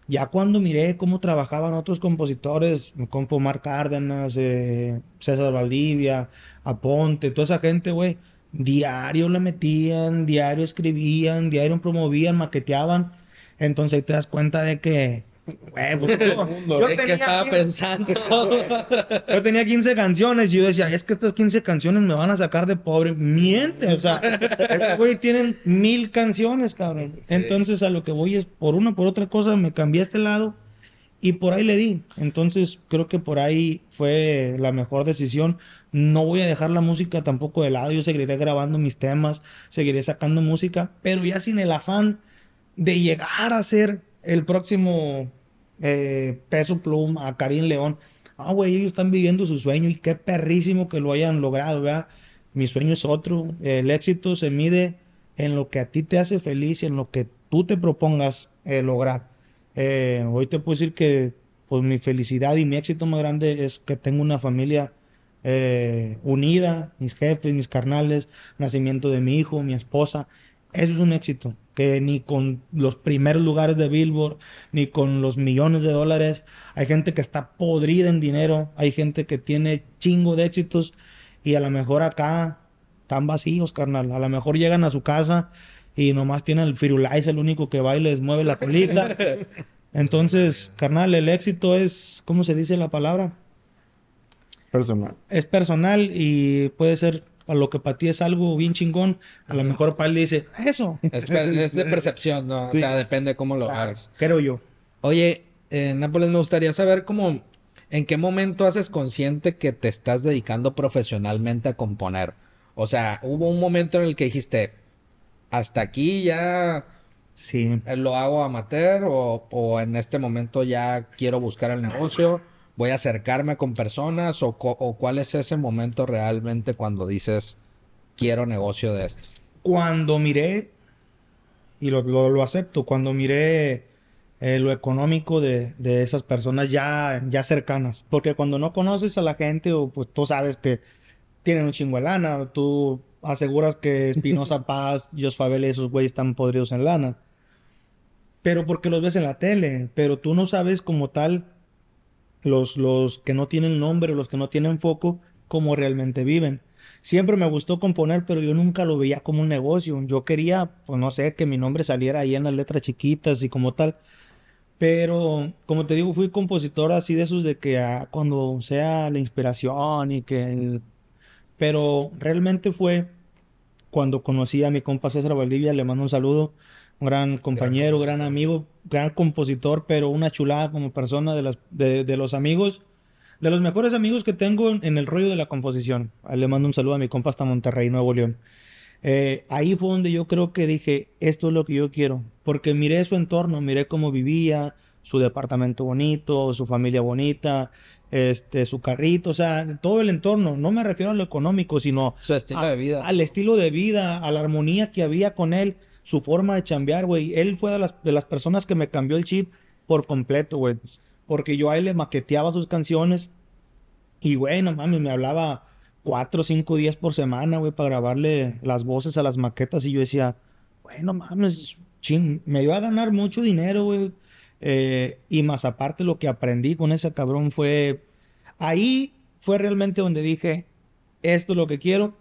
Ya cuando miré cómo trabajaban otros compositores, como Omar Cárdenas, eh, César Valdivia, Aponte, toda esa gente, güey, diario le metían, diario escribían, diario promovían, maqueteaban. Entonces ahí te das cuenta de que Güey, pues, yo, ¿En qué estaba 15 pensando? *laughs* yo tenía 15 canciones y yo decía, es que estas 15 canciones me van a sacar de pobre. Miente, o sea, estos güey tienen mil canciones, cabrón. Entonces a lo que voy es, por una por otra cosa, me cambié a este lado y por ahí le di. Entonces creo que por ahí fue la mejor decisión. No voy a dejar la música tampoco de lado, yo seguiré grabando mis temas, seguiré sacando música, pero ya sin el afán de llegar a ser el próximo eh, Peso Pluma, a Karim León. Ah, güey, ellos están viviendo su sueño y qué perrísimo que lo hayan logrado, ¿verdad? Mi sueño es otro. El éxito se mide en lo que a ti te hace feliz y en lo que tú te propongas eh, lograr. Eh, hoy te puedo decir que pues mi felicidad y mi éxito más grande es que tengo una familia unida, mis jefes, mis carnales, nacimiento de mi hijo, mi esposa. Eso es un éxito que ni con los primeros lugares de Billboard, ni con los millones de dólares. Hay gente que está podrida en dinero, hay gente que tiene chingo de éxitos y a lo mejor acá están vacíos, carnal. A lo mejor llegan a su casa y nomás tienen el Firulais, el único que va y les mueve la colita. *laughs* Entonces, carnal, el éxito es, ¿cómo se dice la palabra? Personal. Es personal y puede ser a lo que para ti es algo bien chingón, a lo mejor para él dice, eso, Es, de *laughs* percepción, ¿no? Sí. O sea, depende cómo lo hagas. creo yo. Oye, eh, Nápoles, me gustaría saber cómo, en qué momento haces consciente que te estás dedicando profesionalmente a componer. O sea, hubo un momento en el que dijiste, hasta aquí ya Sí. lo hago amateur o, o en este momento ya quiero buscar el negocio, voy a acercarme con personas o, cuál es ese momento realmente cuando dices, quiero negocio de esto. Cuando miré, y lo, lo- lo acepto, cuando miré eh, lo económico de, de esas personas ya, ya cercanas, porque cuando no conoces a la gente o pues tú sabes que tienen un chingo de lana, tú aseguras que *laughs* Espinosa Paz, Jos Favela y esos güeyes están podridos en lana. Pero porque los ves en la tele, pero tú no sabes como tal los, los que no tienen nombre, los que no tienen foco, cómo realmente viven. Siempre me gustó componer, pero yo nunca lo veía como un negocio. Yo quería, pues no sé, que mi nombre saliera ahí en las letras chiquitas y como tal. Pero, como te digo, fui compositor así de esos de que ah, cuando sea la inspiración y que... Pero realmente fue cuando conocí a mi compa César Valdivia, le mando un saludo, un gran compañero, gran, amigo, gran compositor, pero una chulada como persona de, las, de, de los amigos, de los mejores amigos que tengo en, en el rollo de la composición. A él Le mando un saludo a mi compa hasta Monterrey, Nuevo León. Eh, ahí fue donde yo creo que dije, esto es lo que yo quiero, porque miré su entorno, miré cómo vivía, su departamento bonito, su familia bonita, este, su carrito, o sea, todo el entorno. No me refiero a lo económico, sino Su estilo a- de vida. al estilo de vida, a la armonía que había con él, su forma de chambear, güey. Él fue de las, de las personas que me cambió el chip por completo, güey. Porque yo a él le maqueteaba sus canciones y, güey, no mames, me hablaba cuatro o cinco días por semana, güey, para grabarle las voces a las maquetas y yo decía, güey, no mames, chin, me iba a ganar mucho dinero, güey. Eh, y más aparte lo que aprendí con ese cabrón fue, ahí fue realmente donde dije, esto es lo que quiero.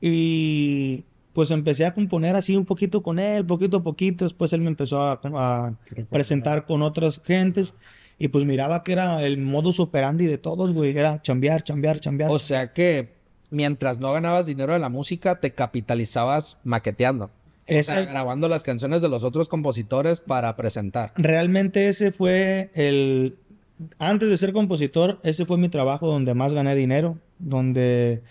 Y pues empecé a componer así un poquito con él, poquito a poquito. Después él me empezó a, a presentar con otras gentes. Y pues miraba que era el modus operandi de todos, güey. Era chambear, chambear, chambear. O sea que mientras no ganabas dinero de la música, te capitalizabas maqueteando. O sea, grabando las canciones de los otros compositores para presentar. Realmente ese fue el... Antes de ser compositor, ese fue mi trabajo donde más gané dinero. Donde,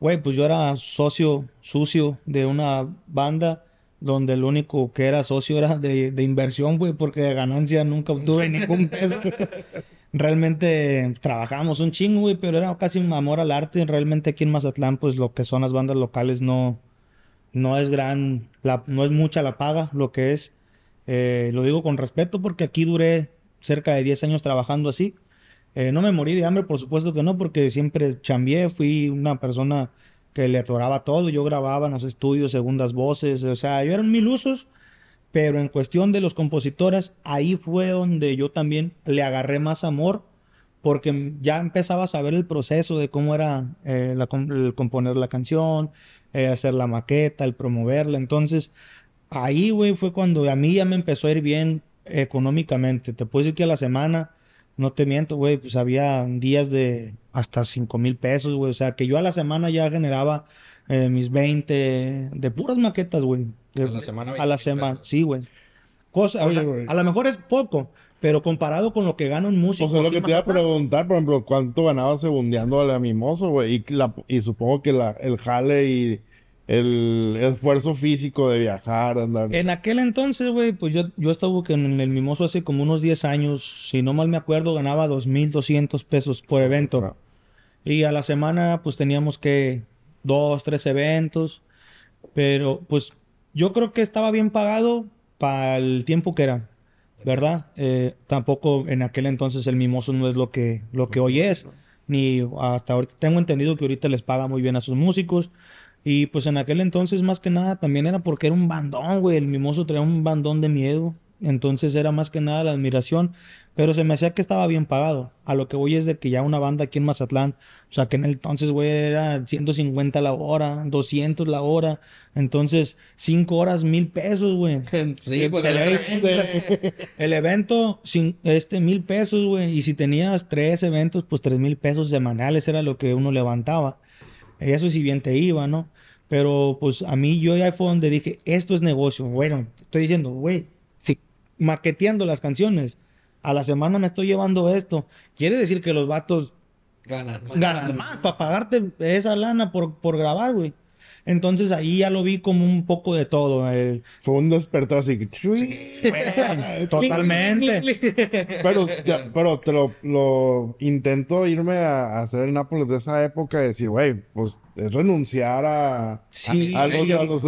güey, pues yo era socio sucio de una banda donde el único que era socio era de, de inversión, güey, porque de ganancia nunca obtuve *laughs* ningún peso. Realmente trabajamos un chingo, güey, pero era casi un amor al arte. Realmente aquí en Mazatlán, pues lo que son las bandas locales no, no es gran, la- no es mucha la paga, lo que es. Eh, lo digo con respeto porque aquí duré cerca de 10 años trabajando así. Eh, no me morí de hambre, por supuesto que no, porque siempre chambié, fui una persona que le atoraba todo, yo grababa en los estudios segundas voces, o sea, yo eran mil usos, Pero en cuestión de los compositores, ahí fue donde yo también le agarré más amor, porque ya empezaba a saber el proceso de cómo era eh, el componer la canción, eh, hacer la maqueta, el promoverla. Entonces, ahí, güey, fue cuando a mí ya me empezó a ir bien económicamente. Te puedo decir que a la semana, no te miento, güey, pues había días de hasta 5 mil pesos, güey. O sea, que yo a la semana ya generaba eh, mis 20 de puras maquetas, güey. A la semana, A la 20,000 semana, sí, güey. Cosa, o Oye, sea, güey. a lo mejor es poco, pero comparado con lo que gana un músico. Pues es lo que te iba a preguntar, por ejemplo, ¿cuánto ganaba segundeando a la Mimoso, güey? Y, la- y supongo que la, el jale y el esfuerzo físico de viajar, andar... En aquel entonces, güey, pues yo, yo estaba en el Mimoso hace como unos 10 años, si no mal me acuerdo, ganaba 2.200 pesos por evento. Y a la semana, pues teníamos que dos, tres eventos. Pero, pues, yo creo que estaba bien pagado para el tiempo que era, ¿verdad? Eh, tampoco en aquel entonces el mimoso no es lo que, lo que hoy es. Ni hasta ahorita tengo entendido que ahorita les paga muy bien a sus músicos. Y pues en aquel entonces, más que nada, también era porque era un bandón, güey. El mimoso traía un bandón de miedo. Entonces era más que nada la admiración. Pero se me hacía que estaba bien pagado. A lo que voy es de que ya una banda aquí en Mazatlán, o sea que en el entonces, güey, era 150 la hora, 200 la hora. Entonces, 5 horas, mil pesos, güey. *laughs* Sí, pues el, *laughs* el- evento, el evento, sin, este, mil pesos, güey. Y si tenías tres eventos, pues tres mil pesos semanales era lo que uno levantaba. Eso si bien te iba, ¿no? Pero pues a mí yo ya fue donde dije, esto es negocio. Bueno, estoy diciendo, güey, si maqueteando las canciones, a la semana me estoy llevando esto. Quiere decir que los vatos ganan. ganan más para pagarte esa lana por, por grabar, güey. Entonces ahí ya lo vi como un poco de todo. el- Fue un despertar así. que- *laughs* totalmente. Pero, te, pero te lo, lo intento irme a, a hacer el Nápoles de esa época y decir, güey, pues es renunciar a, Sí, a, los, güey. a, los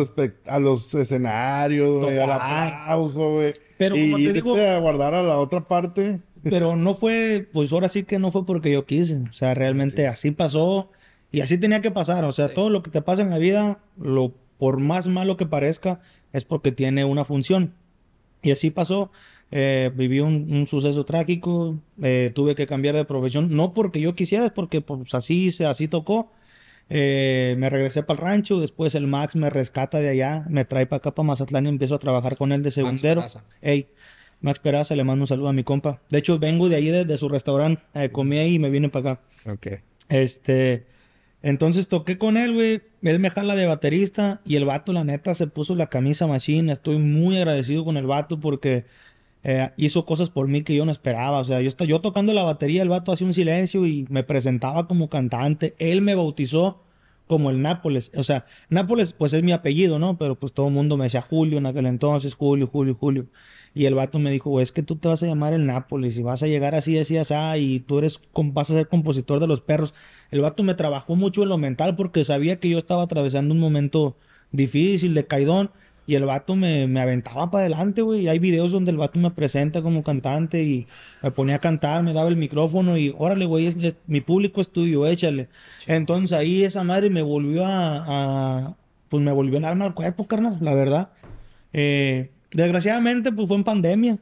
a los escenarios, güey, al aplauso, güey. Pero y como te irte digo- a guardar a la otra parte. Pero no fue, pues ahora sí que no fue porque yo quise. O sea, realmente así pasó y así tenía que pasar. O sea, Sí. todo lo que te pasa en la vida, lo por más malo que parezca, es porque tiene una función. Y así pasó. Eh, viví un, un suceso trágico, eh, tuve que cambiar de profesión, no porque yo quisiera, es porque pues así, así tocó. Eh, me regresé para el rancho, después el Max me rescata de allá, me trae para acá, para Mazatlán y empiezo a trabajar con él de segundero. Peraza. Ey, Max Peraza, le mando un saludo a mi compa. De hecho, vengo de ahí, de, de su restaurante, eh, comí ahí y me vine para acá. Ok. Este, entonces toqué con él, güey. Él me jala de baterista y el vato, la neta, se puso la camisa machine. Estoy muy agradecido con el vato porque eh, hizo cosas por mí que yo no esperaba. O sea, yo, yo tocando la batería, el vato hacía un silencio y me presentaba como cantante. Él me bautizó como el Nápoles. O sea, Nápoles, pues es mi apellido, ¿no? Pero pues todo el mundo me decía Julio en aquel entonces, Julio, Julio, Julio. Y el vato me dijo, es que tú te vas a llamar el Nápoles y vas a llegar así, así, así, y tú eres, vas a ser compositor de los perros. El vato me trabajó mucho en lo mental porque sabía que yo estaba atravesando un momento difícil, de caidón. Y el vato me, me aventaba para adelante, güey. Y hay videos donde el vato me presenta como cantante y me ponía a cantar, me daba el micrófono y órale, güey, mi público es tuyo, échale. Entonces ahí esa madre me volvió a, a- pues me volvió el alma al cuerpo, carnal, la verdad. Eh, desgraciadamente, pues fue en pandemia.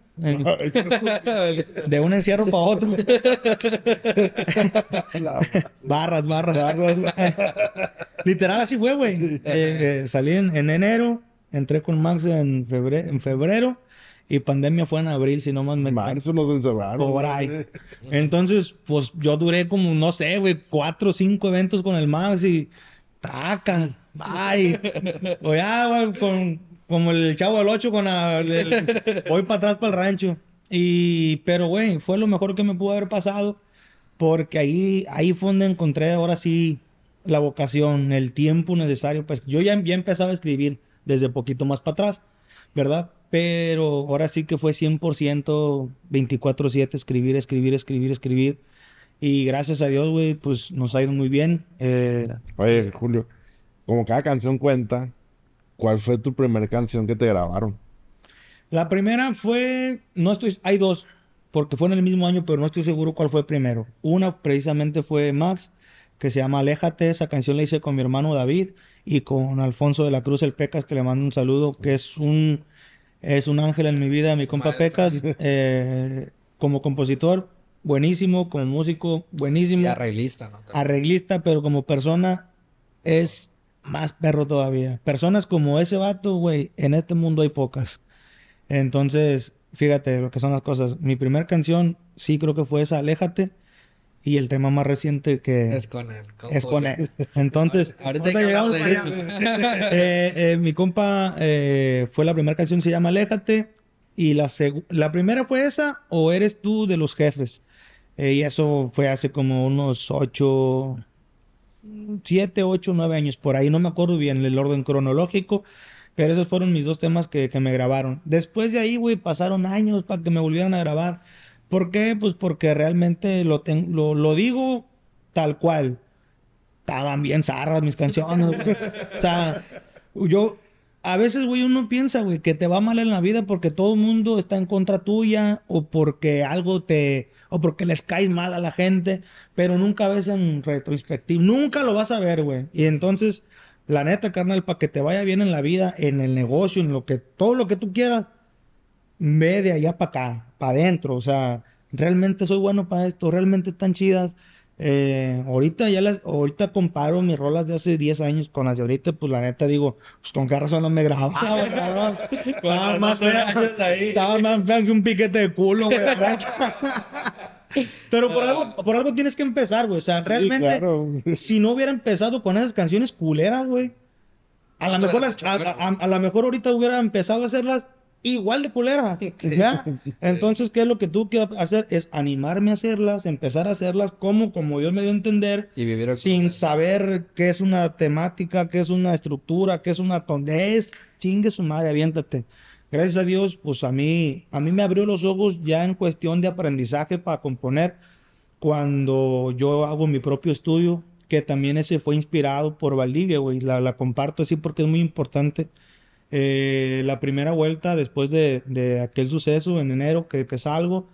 De un encierro para otro. barras, barras. Literal, así fue, güey. Eh, eh, salí en, en enero, entré con Max en febrero, en febrero y pandemia fue en abril, si no más me Marzo nos encerraron. por ahí. Entonces, pues yo duré como, no sé, güey, cuatro o cinco eventos con el Max y tacas, bye. *laughs* O ya, güey, con, como el chavo del 8 con la- el- *laughs* voy para atrás para el rancho. Y, pero, güey, fue lo mejor que me pudo haber pasado porque ahí, ahí fue donde encontré ahora sí la vocación, el tiempo necesario. Pues yo ya, ya empezaba a escribir desde poquito más para atrás, ¿verdad? Pero ahora sí que fue 100% 24/7 escribir, escribir, escribir, escribir. Y gracias a Dios, güey, pues nos ha ido muy bien. Eh, Oye, Julio, como cada canción cuenta, ¿cuál fue tu primera canción que te grabaron? la primera fue, no estoy, hay dos, porque fue en el mismo año, pero no estoy seguro cuál fue primero. Una precisamente fue Max, que se llama Aléjate. Esa canción la hice con mi hermano David y con Alfonso de la Cruz El Pecas, que le mando un saludo, que es un Es un ángel en mi vida, mi compa Maestro. Pecas. eh, como compositor, buenísimo. Como músico, Y buenísimo. arreglista, ¿no? Arreglista, pero como persona es más perro todavía. Personas como ese vato, güey, en este mundo hay pocas. Entonces, fíjate lo que son las cosas. Mi primera canción, sí creo que fue esa, Aléjate. Y el tema más reciente que Es con él. es con él. Entonces, Ahorita llegamos de. Eh, eh, mi compa eh, fue la primera canción, se llama Aléjate. Y la, la primera fue esa, o eres tú de los jefes. Y eso fue hace como unos ocho, siete, ocho, nueve años. Por ahí no me acuerdo bien el orden cronológico. Pero esos fueron mis dos temas que, me grabaron. Después de ahí, güey, pasaron años para que me volvieran a grabar. ¿Por qué? Pues porque realmente lo, ten- lo, digo tal cual. Estaban bien zarras mis canciones. O sea, yo... A veces, güey, uno piensa, güey, que te va mal en la vida porque todo el mundo está en contra tuya o porque algo te... o porque les caes mal a la gente, pero nunca ves en retrospectiva. Nunca lo vas a ver, güey. Y entonces, la neta, carnal, para que te vaya bien en la vida, en el negocio, en lo que... todo lo que tú quieras, ve de allá para acá, para adentro. O sea, realmente soy bueno para esto, realmente están chidas. Eh, ahorita ya las, ahorita comparo mis rolas de hace 10 años con las de ahorita, pues la neta digo, pues con qué razón no me grababa, cabrón. *laughs* Estaba más fea, que un piquete de culo, güey. *laughs* Pero por algo, por algo tienes que empezar, güey. O sea, Sí, realmente, claro. si no hubiera empezado con esas canciones culeras, güey, a lo mejor, las- a, a- a lo mejor ahorita hubiera empezado a hacerlas igual de culeras. *laughs* ¿ya? Entonces, ¿qué es lo que tú quieres hacer? Es animarme a hacerlas, empezar a hacerlas como, como Dios me dio a entender, Y vivir sin saber qué es una temática, qué es una estructura, qué es una tondez. Chingue su madre, aviéntate. Gracias a Dios, pues a mí, a mí me abrió los ojos ya en cuestión de aprendizaje para componer cuando yo hago mi propio estudio, que también ese fue inspirado por Valdivia, güey. La, la comparto así porque es muy importante. Eh, la primera vuelta después de, aquel suceso en enero que, salgo,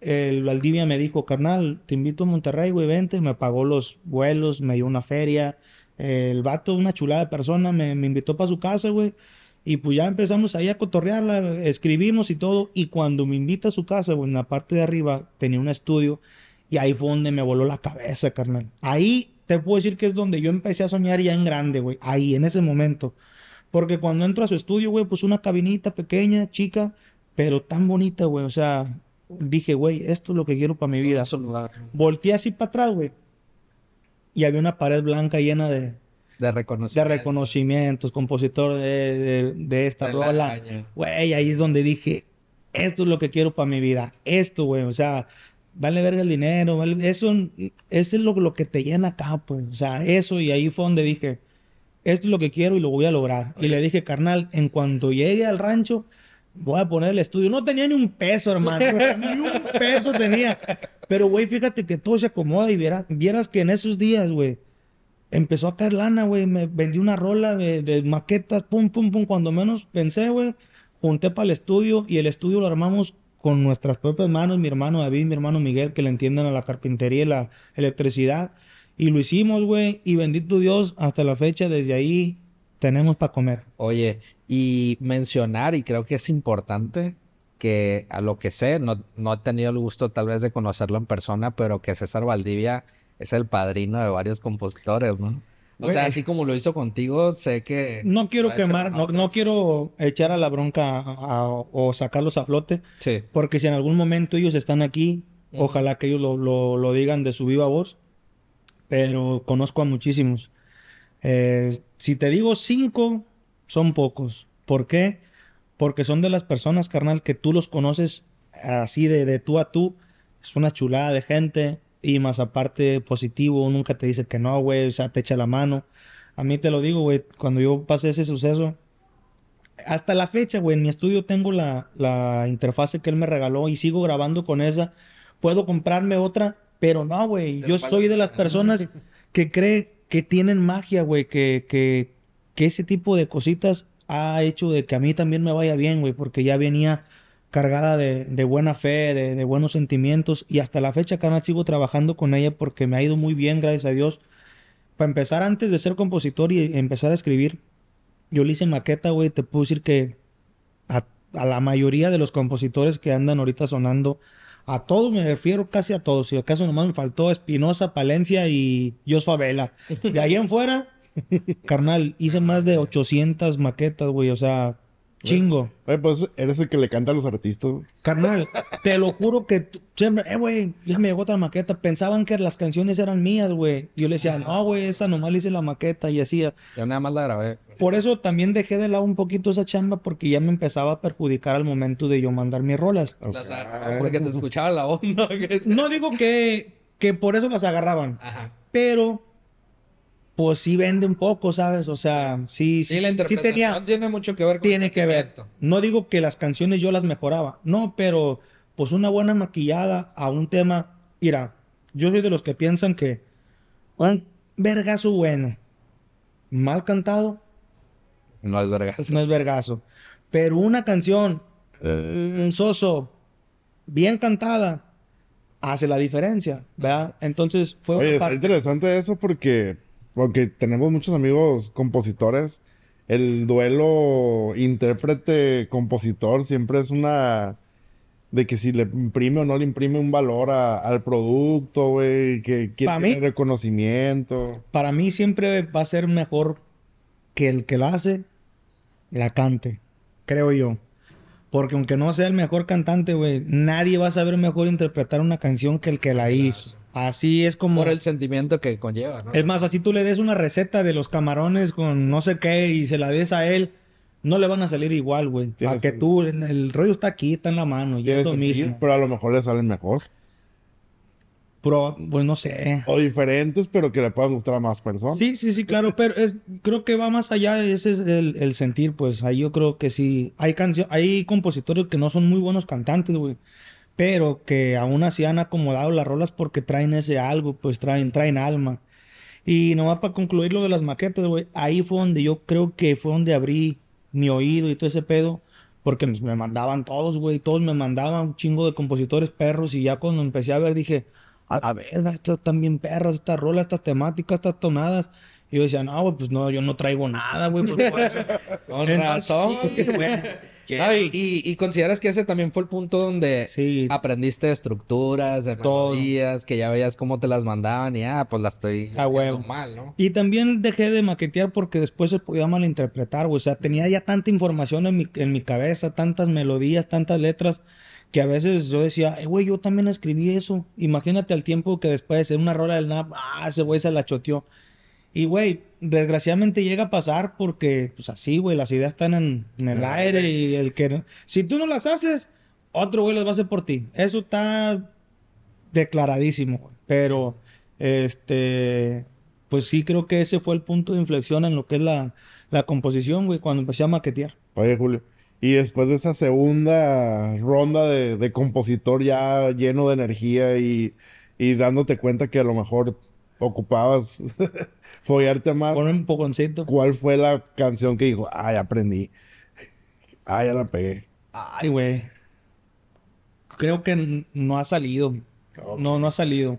el Valdivia me dijo, carnal, te invito a Monterrey, güey, vente. Me pagó los vuelos, me dio una feria. El vato, una chulada persona, me, me invitó para su casa, güey. Y pues ya empezamos ahí a cotorrearla, escribimos y todo. Y cuando me invita a su casa, güey, en la parte de arriba tenía un estudio. Y ahí fue donde me voló la cabeza, carnal. Ahí te puedo decir que es donde yo empecé a soñar ya en grande, güey. Ahí, en ese momento. Porque cuando entro a su estudio, güey, pues una cabinita pequeña, chica, pero tan bonita, güey. O sea, dije, güey, esto es lo que quiero para mi vida. Es un lugar Volteé así para atrás, güey. Y había una pared blanca llena de, de de reconocimiento. reconocimientos, compositor de, de- de esta Del rola. Güey, ahí es donde dije, esto es lo que quiero para mi vida. Esto, güey, o sea, vale verga el dinero, vale- eso, eso es lo, lo que te llena acá, pues. O sea, eso, y ahí fue donde dije, esto es lo que quiero y lo voy a lograr. Y le dije, carnal, en cuanto llegue al rancho, voy a poner el estudio. No tenía ni un peso, hermano. *laughs* ni un peso tenía. Pero, güey, fíjate que todo se acomoda y vieras, vieras que en esos días, güey, empezó a caer lana, güey. Me vendí una rola de, de maquetas, pum, pum, pum. Cuando menos pensé, güey, junté para el estudio y el estudio lo armamos con nuestras propias manos. Mi hermano David, mi hermano Miguel, que le entienden a la carpintería y la electricidad. Y lo hicimos, güey. Y bendito Dios, hasta la fecha, desde ahí tenemos para comer. Oye, y mencionar, y creo que es importante, que a lo que sé, no, no he tenido el gusto tal vez de conocerlo en persona, pero que César Valdivia es el padrino de varios compositores, ¿no? O sea, Güey. así como lo hizo contigo, sé que... No quiero quemar, no, no quiero echar a la bronca a- a- o sacarlos a flote. Sí. Porque si en algún momento ellos están aquí, ojalá que ellos lo, lo- lo digan de su viva voz. Pero conozco a muchísimos. Eh, si te digo cinco, son pocos. ¿Por qué? Porque son de las personas, carnal, que tú los conoces así de, de tú a tú. Es una chulada de gente. Y más aparte, positivo, nunca te dice que no, güey. O sea, te echa la mano. A mí te lo digo, güey. Cuando yo pasé ese suceso, hasta la fecha, güey, en mi estudio tengo la, la interfase que él me regaló y sigo grabando con esa. Puedo comprarme otra, pero no, güey. Yo soy de las personas *laughs* que cree que tienen magia, güey, que, que, que ese tipo de cositas ha hecho de que a mí también me vaya bien, güey, porque ya venía cargada de, de buena fe, de, de buenos sentimientos y hasta la fecha, carnal, sigo trabajando con ella porque me ha ido muy bien, gracias a Dios. Para empezar, antes de ser compositor y empezar a escribir, yo le hice maqueta, güey, te puedo decir que a- a la mayoría de los compositores que andan ahorita sonando. A todos me refiero casi a todos. Si acaso nomás me faltó Espinosa, Palencia y Jos Favela. De ahí en fuera, *laughs* carnal, hice más de 800 maquetas, güey. O sea, chingo. Oye, pues eres el que le canta a los artistas. Carnal, te lo juro que tú- siempre, eh, güey, ya me llegó otra maqueta. Pensaban que las canciones eran mías, güey. Y Yo le decía, no, güey, esa nomás le hice la maqueta y así. Yo nada más la grabé. Por eso también dejé de lado un poquito esa chamba porque ya me empezaba a perjudicar al momento de yo mandar mis rolas. Las agarraba porque te escuchaba la voz, ¿no? No digo que, que por eso las agarraban, Ajá. pero pues sí vende un poco, ¿sabes? O sea, sí, Sí, la interpretación tenía, tiene mucho que ver con tiene que ver. No digo que las canciones yo las mejoraba, no, pero pues una buena maquillada a un tema. Mira, yo soy de los que piensan que un vergazo bueno, mal cantado, No es vergas. no es vergazo. Pero una canción, eh, un soso, bien cantada, hace la diferencia, ¿verdad? Entonces fue Oye, una parte- interesante eso porque, aunque tenemos muchos amigos compositores, el duelo intérprete-compositor siempre es una... De que si le imprime o no le imprime un valor a- al producto, güey, que mí- tener reconocimiento. para mí siempre va a ser mejor que el que lo hace la cante, creo yo. Porque aunque no sea el mejor cantante, güey, nadie va a saber mejor interpretar una canción que el que la hizo. Así es como... Por el sentimiento que conlleva, ¿no? Es más, así tú le des una receta de los camarones con no sé qué y se la des a él, no le van a salir igual, güey. A que tú, el, el rollo está aquí, está en la mano, y Tiene es lo sentido, mismo. pero a lo mejor le salen mejor. Pero, pues no sé. O diferentes, pero que le puedan gustar a más personas. Sí, sí, sí, claro, pero es, creo que va más allá, ese es el, el sentir, pues ahí yo creo que sí. Hay cancio hay compositores que no son muy buenos cantantes, güey, pero que aún así han acomodado las rolas porque traen ese algo, pues traen, traen alma. Y nomás para concluir lo de las maquetas, güey, ahí fue donde yo creo que fue donde abrí mi oído y todo ese pedo, porque me mandaban todos, güey, todos me mandaban un chingo de compositores perros y ya cuando empecé a ver dije, a la verga, estas están bien perras, estas rolas, estas temáticas, estas tonadas. Y yo decía, no, güey, pues no, yo no traigo nada, güey. pues, por eso". Con razón. sí, güey. No, y, y- y consideras que ese también fue el punto donde Sí. aprendiste de estructuras, de melodías, que ya veías cómo te las mandaban y ah, pues la estoy Ah, haciendo mal, ¿no? Y también dejé de maquetear porque después se podía malinterpretar, güey. O sea, tenía ya tanta información en mi, en mi cabeza, tantas melodías, tantas letras, que a veces yo decía, "Eh, güey, yo también escribí eso. Imagínate al tiempo que después de hacer una rola del NAP, ah, ese güey se la choteó. Y, güey, desgraciadamente llega a pasar porque, pues así, güey, las ideas están en, en el aire y el que... no- Si tú no las haces, otro güey las va a hacer por ti. Eso está declaradísimo, güey. Pero, este, pues sí creo que ese fue el punto de inflexión en lo que es la, la composición, güey, cuando empecé a maquetear. Oye, Julio. Y después de esa segunda ronda de, de compositor ya lleno de energía y, y dándote cuenta que a lo mejor ocupabas *laughs* follarte más, Pon un poconcito. ¿cuál fue la canción que dijo, ay, aprendí? Ay, ya la pegué. Ay, güey. Creo que no ha salido. No, no ha salido.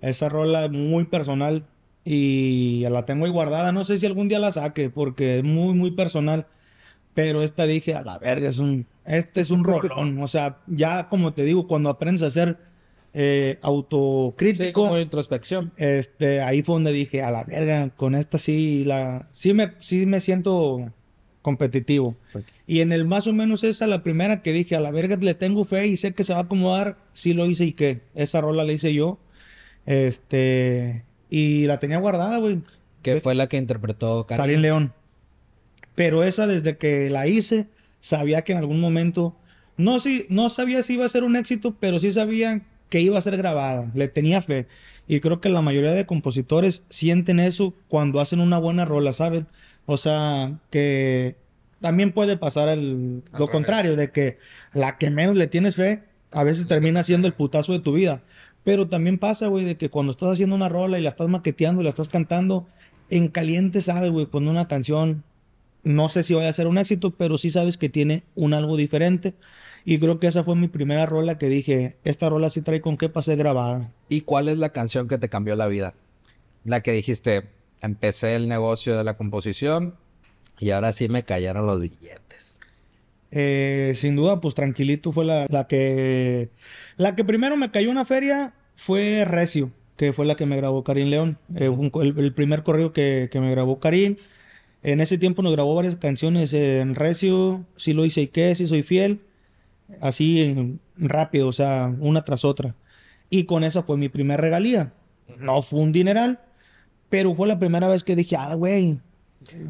Esa rola es muy personal y la tengo ahí guardada. No sé si algún día la saque porque es muy, muy personal. Pero esta dije, a la verga, es un, este es un rolón. O sea, ya como te digo, cuando aprendes a ser eh, Sí, autocrítico, como introspección. este, ahí fue donde dije, a la verga, con esta sí la, sí me, sí me siento competitivo. Y en el más o menos esa, la primera que dije, a la verga le tengo fe y sé que se va a acomodar, sí lo hice y que esa rola la hice yo. Este, y la tenía guardada, güey. Que fue la que interpretó Karim. Karim León. Pero esa desde que la hice, sabía que en algún momento, no, si, no sabía si iba a ser un éxito, pero sí sabía que iba a ser grabada. Le tenía fe. Y creo que la mayoría de compositores sienten eso cuando hacen una buena rola, ¿saben? O sea, que también puede pasar el, lo contrario, de que la que menos le tienes fe, a veces termina siendo el putazo de tu vida. Pero también pasa, güey, de que cuando estás haciendo una rola y la estás maqueteando y la estás cantando, en caliente sabes, güey, cuando una canción, no sé si vaya a ser un éxito, pero sí sabes que tiene un algo diferente. Y creo que esa fue mi primera rola que dije, esta rola sí trae con qué ser grabada. ¿Y cuál es la canción que te cambió la vida? La que dijiste, empecé el negocio de la composición y ahora sí me cayeron los billetes. Eh, sin duda, pues Tranquilito fue la, la que... La que primero me cayó una feria fue Recio, que fue la que me grabó Karim León. Eh, un el primer correo que, que me grabó Karim. En ese tiempo nos grabó varias canciones en Recio, Si lo hice y qué, Si soy fiel. Así rápido, o sea, una tras otra. Y con esa fue mi primer regalía. No fue un dineral, pero fue la primera vez que dije, ah, güey,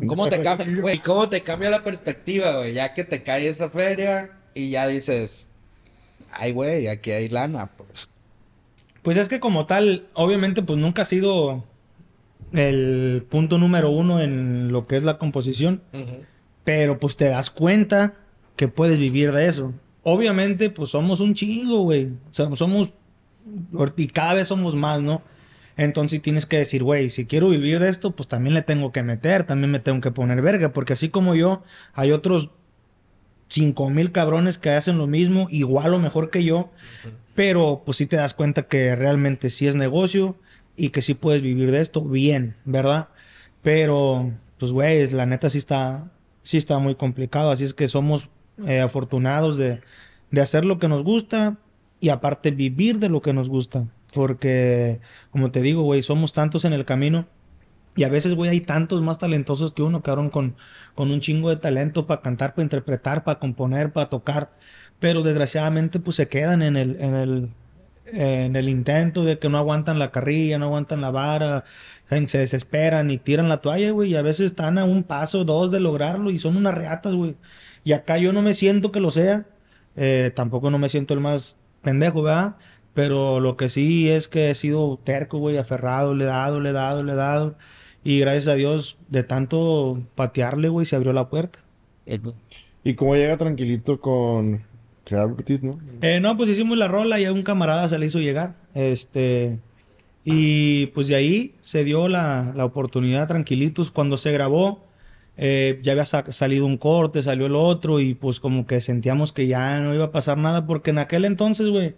¿Cómo te cambia, güey? ¿Cómo te cambia la perspectiva, güey? Ya que te cae esa feria y ya dices, ay, güey, aquí hay lana, pues. Pues es que como tal, obviamente, pues nunca ha sido el punto número uno en lo que es la composición, pero pues te das cuenta que puedes vivir de eso. Obviamente, pues somos un chingo, güey. O sea, somos, y cada vez somos más, ¿no? Entonces tienes que decir, güey, si quiero vivir de esto, pues también le tengo que meter, también me tengo que poner verga, porque así como yo, hay otros cinco mil cabrones que hacen lo mismo, igual o mejor que yo, pero pues sí te das cuenta que realmente sí es negocio y que sí puedes vivir de esto bien, ¿verdad? Pero, pues güey, la neta sí está, sí está muy complicado, así es que somos eh, afortunados de, de hacer lo que nos gusta y aparte vivir de lo que nos gusta, porque, como te digo, güey, somos tantos en el camino. Y a veces, güey, hay tantos más talentosos que uno, cabrón, con, con un chingo de talento para cantar, para interpretar, para componer, para tocar. Pero desgraciadamente, pues se quedan en el, en el, en el intento de que no aguantan la carrilla, no aguantan la vara, se desesperan y tiran la toalla, güey. Y a veces están a un paso, dos de lograrlo y son unas reatas, güey. Y acá yo no me siento que lo sea. eh, tampoco no me siento el más pendejo, ¿verdad? Pero lo que sí es que he sido terco, güey, aferrado, le he dado, le he dado, le he dado. Y gracias a Dios, de tanto patearle, güey, se abrió la puerta. ¿Y cómo llega tranquilito con Ortiz, no? Eh, no, pues hicimos la rola y a un camarada se le hizo llegar. Este. Y pues de ahí se dio la, la oportunidad tranquilitos. Cuando se grabó, eh, ya había sa- salido un corte, salió el otro, y pues como que sentíamos que ya no iba a pasar nada, porque en aquel entonces, güey,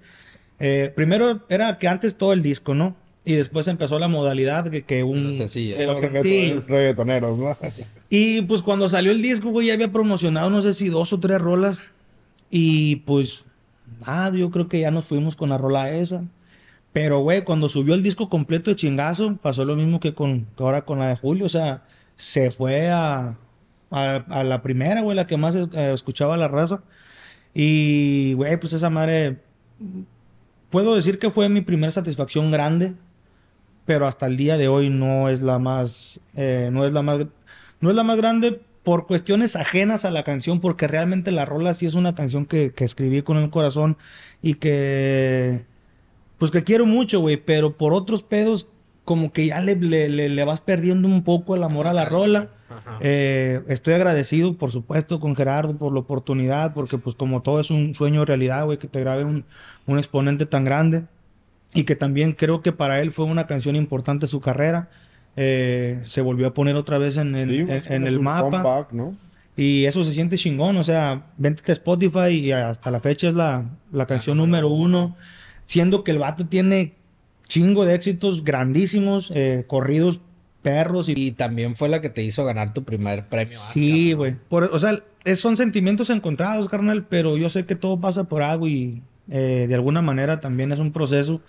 eh, primero era que antes todo el disco, ¿no? Y después empezó la modalidad que, que un... Los sencillos. eh, reggaeton- reggaetoneros, ¿no? *laughs* Y pues cuando salió el disco, güey, ya había promocionado no sé si dos o tres rolas. Y pues, nada, yo creo que ya nos fuimos con la rola esa. Pero, güey, cuando subió el disco completo de chingazo, pasó lo mismo que con que ahora con la de Julio. O sea, se fue a, a, la primera, güey, la que más eh, escuchaba la raza. Y, güey, pues esa madre, puedo decir que fue mi primera satisfacción grande, pero hasta el día de hoy no es la más, eh, no es la más, no es la más grande por cuestiones ajenas a la canción, porque realmente la rola sí es una canción que, que escribí con el corazón y que, pues que quiero mucho, güey, pero por otros pedos, como que ya le, le, le- le vas perdiendo un poco el amor a la rola. Eh, estoy agradecido, por supuesto, con Gerardo por la oportunidad, porque pues como todo es un sueño de realidad, güey, que te grabe un, un exponente tan grande y que también creo que para él fue una canción importante su carrera. Eh, se volvió a poner otra vez en, el- Sí, en- el mapa. Y eso se siente chingón, o sea, vente a Spotify y hasta la fecha es la, la canción número uno, siendo que el vato tiene chingo de éxitos grandísimos, eh, corridos perros y... Y también fue la que te hizo ganar tu primer premio. Sí, güey. O sea, es- son sentimientos encontrados, carnal, pero yo sé que todo pasa por algo y eh, de alguna manera también es un proceso.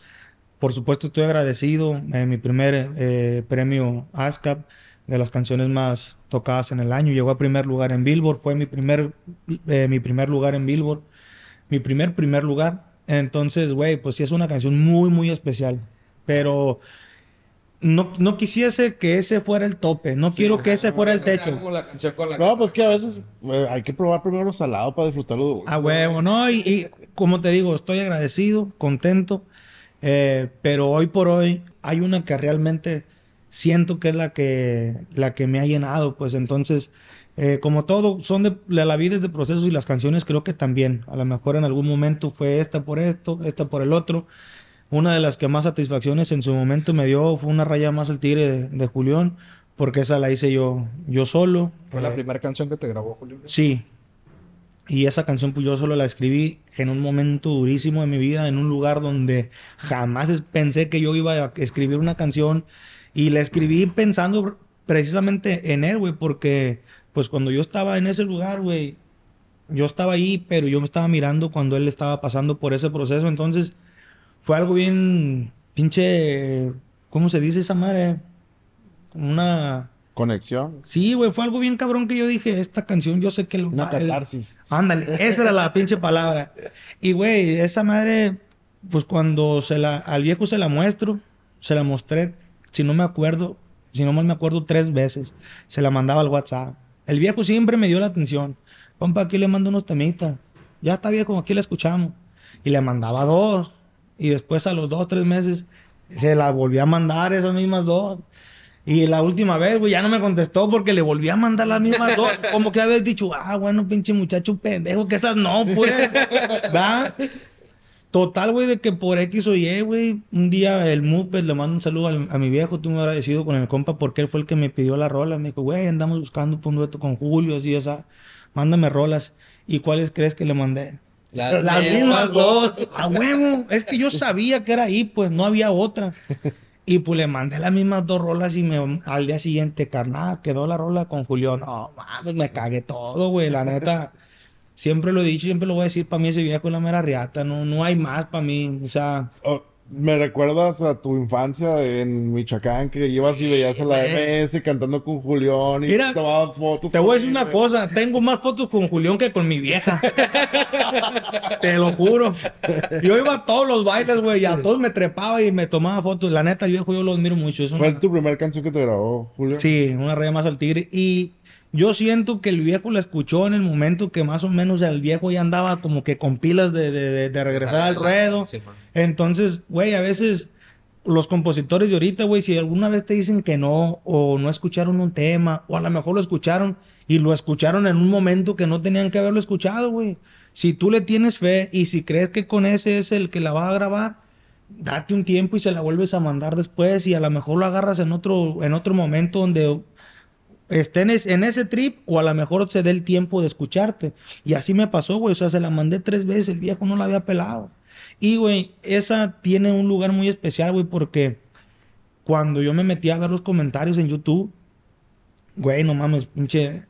Por supuesto, estoy agradecido. eh, mi primer eh, premio ASCAP de las canciones más tocadas en el año. Llegó a primer lugar en Billboard. Fue mi primer, mi primer lugar en Billboard. Mi primer, primer lugar. Entonces, güey, pues sí es una canción muy, muy especial. Pero no, no quisiese que ese fuera el tope. No quiero que ese fuera el techo. como la con la No, pues que a veces eh, hay que probar primero lo salado para disfrutar lo dulce. A huevo, ¿no? Y, y como te digo, estoy agradecido, contento, eh, pero hoy por hoy hay una que realmente siento que es la que, la que me ha llenado, pues entonces, eh, como todo, son de, la, vida es de procesos y las canciones creo que también, a lo mejor en algún momento fue esta por esto, esta por el otro. Una de las que más satisfacciones en su momento me dio fue una raya más al tigre de, de Julián, porque esa la hice yo, yo solo. Fue la primera canción que te grabó Julio. Sí. Y esa canción pues yo solo la escribí en un momento durísimo de mi vida, en un lugar donde jamás pensé que yo iba a escribir una canción y la escribí pensando precisamente en él, güey, porque pues cuando yo estaba en ese lugar, güey, yo estaba ahí, pero yo me estaba mirando cuando él estaba pasando por ese proceso. Entonces, fue algo bien pinche, ¿cómo se dice esa madre? Una... Conexión. Sí, güey, fue algo bien cabrón que yo dije, esta canción yo sé que... Lo... Una catarsis. Ándale, esa era la *laughs* pinche palabra. Y, güey, esa madre, pues cuando se la, al viejo se la muestro, se la mostré, si no me acuerdo, si no mal me acuerdo, tres veces. Se la mandaba al WhatsApp. El viejo siempre me dio la atención. Compa, aquí le mando unos temitas. Ya está viejo, aquí la escuchamos. Y le mandaba dos. Y después a los dos, tres meses, se la volví a mandar esas mismas dos. Y la última vez, güey, ya no me contestó porque le volví a mandar las mismas *laughs* dos. Como que había dicho, ah, bueno, pinche muchacho pendejo, que esas no, pues. *laughs* ¿Va? Total, güey, de que por X o Y, güey, un día el Mupes le mando un saludo a, mi viejo, tú me agradecido con el compa porque él fue el que me pidió la rola. Me dijo, güey, andamos buscando un dueto con Julio, así, esa, mándame rolas. ¿Y cuáles crees que le mandé? Las, mismas dos. A huevo. Es que yo sabía que era ahí, pues no había otra. Y pues le mandé las mismas dos rolas y me, al día siguiente, carnal, quedó la rola con Julio. No, mames, me cagué todo, güey. La neta, siempre lo he dicho, siempre lo voy a decir. Para mí ese viejo es la mera riata. No, no hay más para mí. O sea... Oh, ¿Me recuerdas a tu infancia en Michoacán que ibas y veías a la MS cantando con Julián y Mira, tomabas fotos? Te voy a decir una cosa, tengo más fotos con Julián que con mi vieja. te lo juro. Yo iba a todos los bailes, güey, y a todos me trepaba y me tomaba fotos. La neta, viejo, yo lo admiro mucho. ¿Fue tu primera canción que te grabó, Julián? Sí, una raya más al tigre. Y yo siento que el viejo la escuchó en el momento que más o menos el viejo ya andaba como que con pilas de, de, de regresar al ruedo. Entonces, güey, a veces los compositores de ahorita, güey, si alguna vez te dicen que no, o no escucharon un tema, o a lo mejor lo escucharon y lo escucharon en un momento que no tenían que haberlo escuchado, güey. Si tú le tienes fe y si crees que con ese es el que la va a grabar, date un tiempo y se la vuelves a mandar después y a lo mejor lo agarras en otro, en otro momento donde esté en, en, ese trip o a lo mejor se dé el tiempo de escucharte. Y así me pasó, güey. O sea, se la mandé tres veces, el viejo no la había pelado. Y, güey, esa tiene un lugar muy especial, güey, porque cuando yo me metí a ver los comentarios en YouTube, güey, no mames, pinche,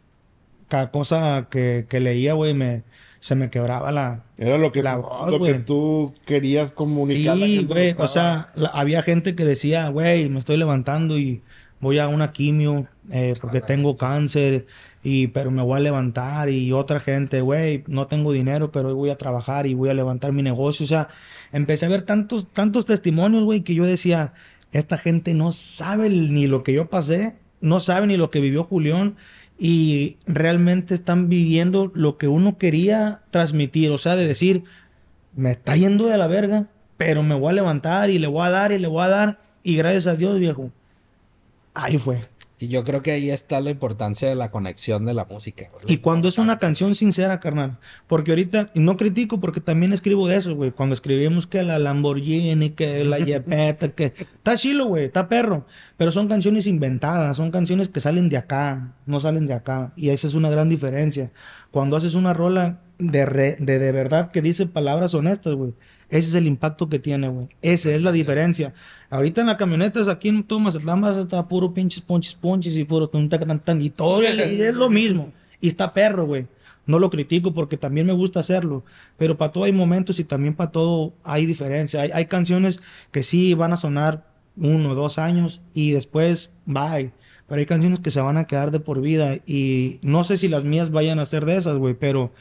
cada cosa que, que leía, güey, me, se me quebraba la. Era lo que, tú, lo que tú querías comunicar. Sí, güey, o sea, había gente que decía, güey, me estoy levantando y voy a una quimio eh, porque tengo cáncer, y, pero me voy a levantar. Y otra gente, güey, no tengo dinero, pero hoy voy a trabajar y voy a levantar mi negocio. O sea, empecé a ver tantos, tantos testimonios, güey, que yo decía, esta gente no sabe ni lo que yo pasé, no sabe ni lo que vivió Julián y realmente están viviendo lo que uno quería transmitir, o sea, de decir, me está yendo de la verga, pero me voy a levantar y le voy a dar y le voy a dar y gracias a Dios, viejo, Ahí fue. Y yo creo que ahí está la importancia de la conexión de la música. Y cuando es una canción sincera, carnal. Porque ahorita, y no critico porque también escribo de eso, güey. Cuando escribimos que la Lamborghini, que la *laughs* Jepeta, que... Está chilo, güey, está perro. Pero son canciones inventadas, son canciones que salen de acá, no salen de acá. Y esa es una gran diferencia. Cuando haces una rola de, de, de verdad que dice palabras honestas, güey ese es el impacto que tiene, güey. Esa es la diferencia. Ahorita en las camionetas aquí en Thomas Mazatlán está puro pinches ponches ponches y puro tan tan y todo es lo mismo. Y está perro, güey. No lo critico porque también me gusta hacerlo. Pero para todo hay momentos y también para todo hay diferencia. Hay, hay canciones que sí van a sonar uno o dos años y después bye. Pero hay canciones que se van a quedar de por vida. Y no sé si las mías vayan a ser de esas, güey. Pero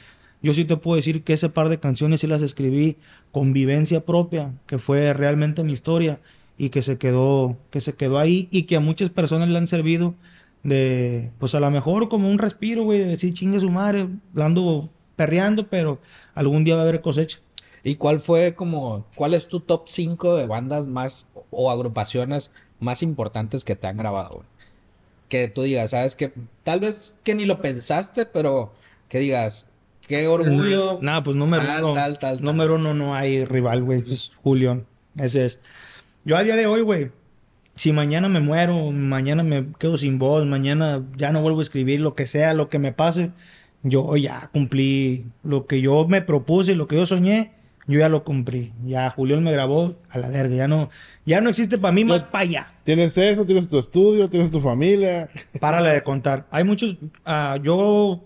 yo sí te puedo decir que ese par de canciones sí las escribí con vivencia propia, que fue realmente mi historia y que se quedó, que se quedó ahí y que a muchas personas le han servido de, pues a lo mejor como un respiro, güey, de decir chingue su madre, ando perreando, pero algún día va a haber cosecha. ¿Y cuál fue como, cuál es tu top 5 de bandas más o agrupaciones más importantes que te han grabado? Que tú digas, sabes que tal vez que ni lo pensaste, pero que digas, Qué orgullo. Nada, pues número uno. número uno no hay rival, güey. Es Julián. Ese es. Yo a día de hoy, güey, si mañana me muero, mañana me quedo sin voz, mañana ya no vuelvo a escribir, lo que sea, lo que me pase, yo ya cumplí lo que yo me propuse, lo que yo soñé, yo ya lo cumplí. Ya Julián me grabó a la verga, ya no, ya no existe para mí más para allá. Tienes eso, tienes tu estudio, tienes tu familia. Párale de contar. Hay muchos, uh, yo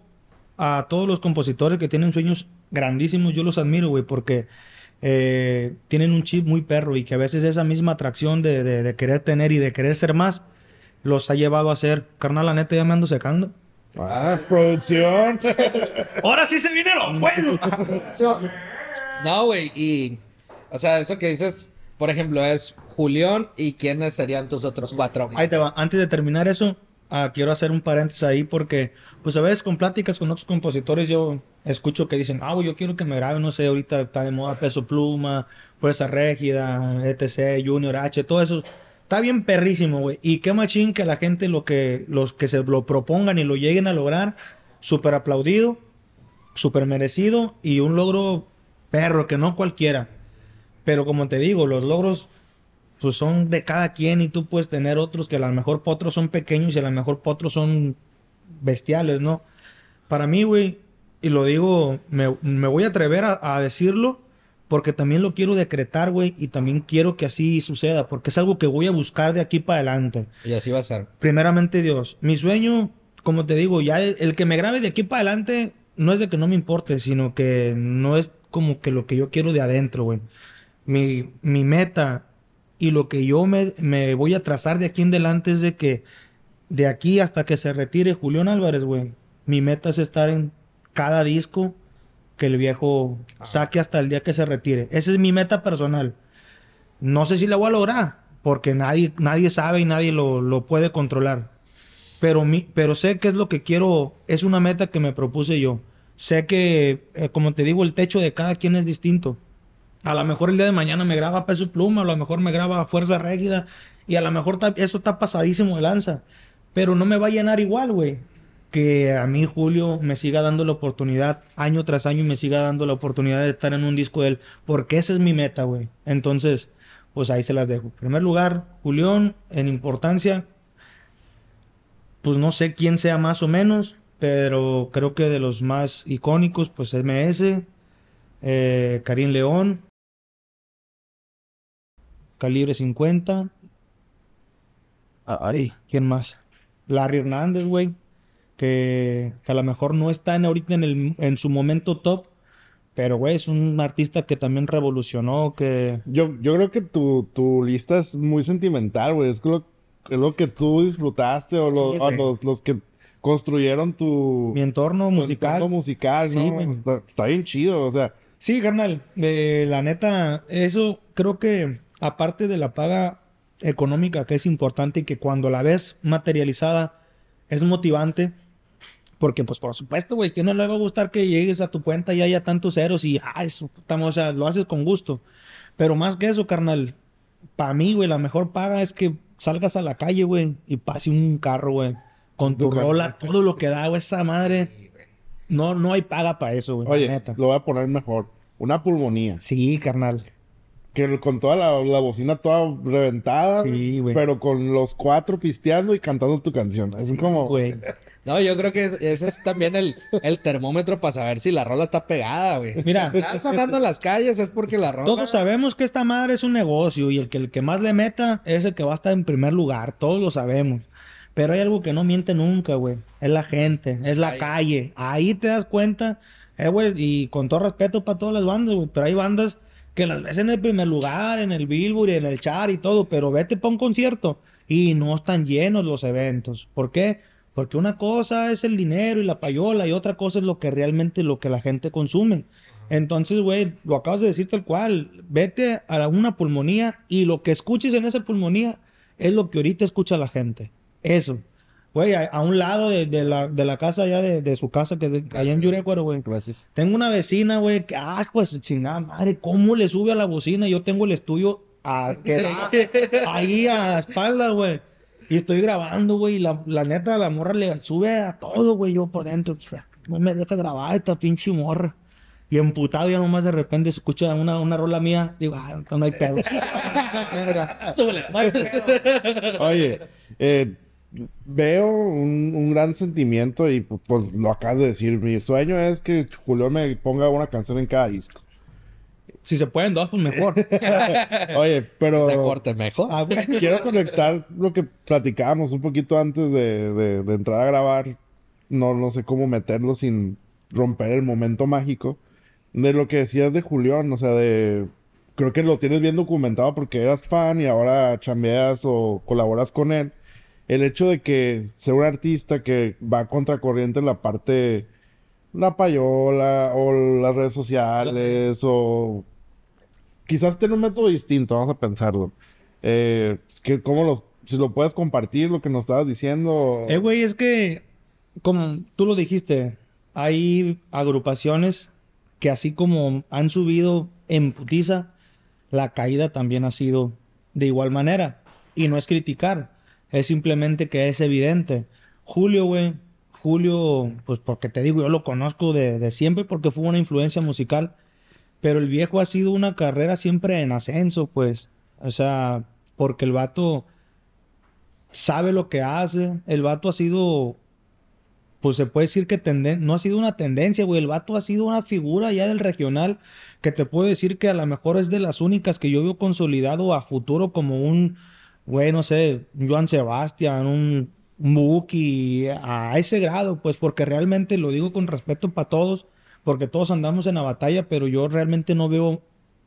a todos los compositores que tienen sueños grandísimos, yo los admiro, güey, porque eh, tienen un chip muy perro y que a veces esa misma atracción de, de- de querer tener y de querer ser más los ha llevado a ser, carnal, la neta ya me ando secando. Ah, producción. *laughs* Ahora sí se viene lo bueno. *laughs* No, güey, y... O sea, eso que dices, por ejemplo, es Julián y quiénes serían tus otros cuatro. Ahí te va. Antes de terminar eso, ah, quiero hacer un paréntesis ahí porque, pues a veces con pláticas con otros compositores yo escucho que dicen, ah, yo quiero que me grabe, no sé, ahorita está de moda Peso Pluma, Fuerza Régida, ETC, Junior H, todo eso. Está bien perrísimo, güey. Y qué machín que la gente lo que, los que se lo propongan y lo lleguen a lograr, súper aplaudido, súper merecido y un logro perro que no cualquiera. Pero como te digo, los logros pues son de cada quien y tú puedes tener otros que a lo mejor para otros son pequeños y a lo mejor para otros son bestiales, ¿no? Para mí, güey, y lo digo, me, me voy a atrever a, a decirlo porque también lo quiero decretar, güey, y también quiero que así suceda, porque es algo que voy a buscar de aquí para adelante. Y así va a ser. Primeramente Dios, mi sueño, como te digo, ya el, el que me grabe de aquí para adelante no es de que no me importe, sino que no es como que lo que yo quiero de adentro, güey. Mi, mi meta y lo que yo me, me voy a trazar de aquí en adelante es de que de aquí hasta que se retire Julián Álvarez, güey, mi meta es estar en cada disco que el viejo saque hasta el día que se retire. Esa es mi meta personal. No sé si la voy a lograr, porque nadie, nadie sabe y nadie lo, lo puede controlar. Pero, mi, pero sé que es lo que quiero, es una meta que me propuse yo. Sé que, eh, como te digo, el techo de cada quien es distinto. A lo mejor el día de mañana me graba Peso Pluma, a lo mejor me graba Fuerza Régida, y a lo mejor eso está pasadísimo de lanza. Pero no me va a llenar igual, güey. Que a mí Julio me siga dando la oportunidad, año tras año, y me siga dando la oportunidad de estar en un disco de él. Porque esa es mi meta, güey. Entonces, pues ahí se las dejo. En primer lugar, Julián, en importancia, pues no sé quién sea más o menos, pero creo que de los más icónicos, pues MS, eh, Karim León, Calibre 50. Ay, ¿quién más? Larry Hernández, güey. Que, que a lo mejor no está en, ahorita en, el, en su momento top. Pero, güey, es un artista que también revolucionó, que... Yo, yo creo que tu, tu lista es muy sentimental, güey. Es lo, es lo que tú disfrutaste o, los, Sí, o güey. los, los que construyeron tu, Mi entorno tu musical. entorno musical, Sí, ¿no? está bien chido, o sea. Sí, carnal. eh, la neta, eso creo que aparte de la paga económica que es importante y que cuando la ves materializada es motivante. Porque, pues, por supuesto, güey, que no le va a gustar que llegues a tu cuenta y haya tantos ceros y, ah, eso, o sea, lo haces con gusto. Pero más que eso, carnal, para mí, güey, la mejor paga es que salgas a la calle, güey, y pase un carro, güey, con tu rola, todo lo que da, güey, esa madre. No, no hay paga para eso, güey, Oye, neta. lo voy a poner mejor. Una pulmonía. Sí, carnal. Que con toda la, la bocina toda reventada. Sí, güey. Pero con los cuatro pisteando y cantando tu canción. Es como. Güey. No, yo creo que es- ese es también el, el termómetro para saber si la rola está pegada, güey. Mira. Si está sonando en las calles es porque la rola... Todos sabemos que esta madre es un negocio y el que, el que más le meta es el que va a estar en primer lugar. Todos lo sabemos. Pero hay algo que no miente nunca, güey. Es la gente, es la Ahí. calle. Ahí te das cuenta. Eh, güey, y con todo respeto para todas las bandas, güey. Pero hay bandas que las ves en el primer lugar, en el Billboard, y en el chart y todo. Pero vete para un concierto y no están llenos los eventos. ¿Por qué? Porque una cosa es el dinero y la payola y otra cosa es lo que realmente lo que la gente consume. Entonces, güey, lo acabas de decir tal cual. Vete a una pulmonía y lo que escuches en esa pulmonía es lo que ahorita escucha la gente. Eso. Güey, a, a un lado de, de la, de la casa allá de, de su casa, que es de- allá en Yurecuaro, güey. Gracias. Tengo una vecina, güey, que, ah, pues chingada madre, ¿cómo le sube a la bocina? Yo tengo el estudio a, que da ahí a espaldas, güey. Y estoy grabando, güey, y la, la neta, la morra le sube a todo, güey, yo por dentro. No me deja grabar esta pinche morra. Y emputado ya nomás de repente se escucha una, una rola mía. Digo, ah, no hay pedo. *laughs* Súbele. No hay pedo. Oye, eh, veo un, un gran sentimiento y pu- pues lo acabas de decir. Mi sueño es que Julio me ponga una canción en cada disco. Si se pueden dos, pues mejor. *laughs* Oye, pero Se corte mejor. Ah, quiero conectar lo que platicábamos un poquito antes de, de- de entrar a grabar. No, no sé cómo meterlo sin, romper el momento mágico. De lo que decías de Julián, o sea, de... Creo que lo tienes bien documentado porque eras fan y ahora chambeas o colaboras con él. El hecho de que sea un artista que va contracorriente en la parte... La payola o las redes sociales o... Quizás tiene un método distinto, vamos a pensarlo. Eh, que cómo lo... Si lo puedes compartir, lo que nos estabas diciendo... Eh, güey, es que... Como tú lo dijiste, hay agrupaciones que así como han subido en putiza, la caída también ha sido de igual manera. Y no es criticar, es simplemente que es evidente. Julio, güey, Julio, pues porque te digo, yo lo conozco de, de, siempre porque fue una influencia musical, pero el viejo ha sido una carrera siempre en ascenso, pues. O sea, porque el vato sabe lo que hace, el vato ha sido pues se puede decir que no ha sido una tendencia, güey. El vato ha sido una figura ya del regional que te puedo decir que a lo mejor es de las únicas que yo veo consolidado a futuro como un, güey, no sé, Joan Sebastián, un, Buki, a ese grado, pues porque realmente lo digo con respeto para todos, porque todos andamos en la batalla, pero yo realmente no veo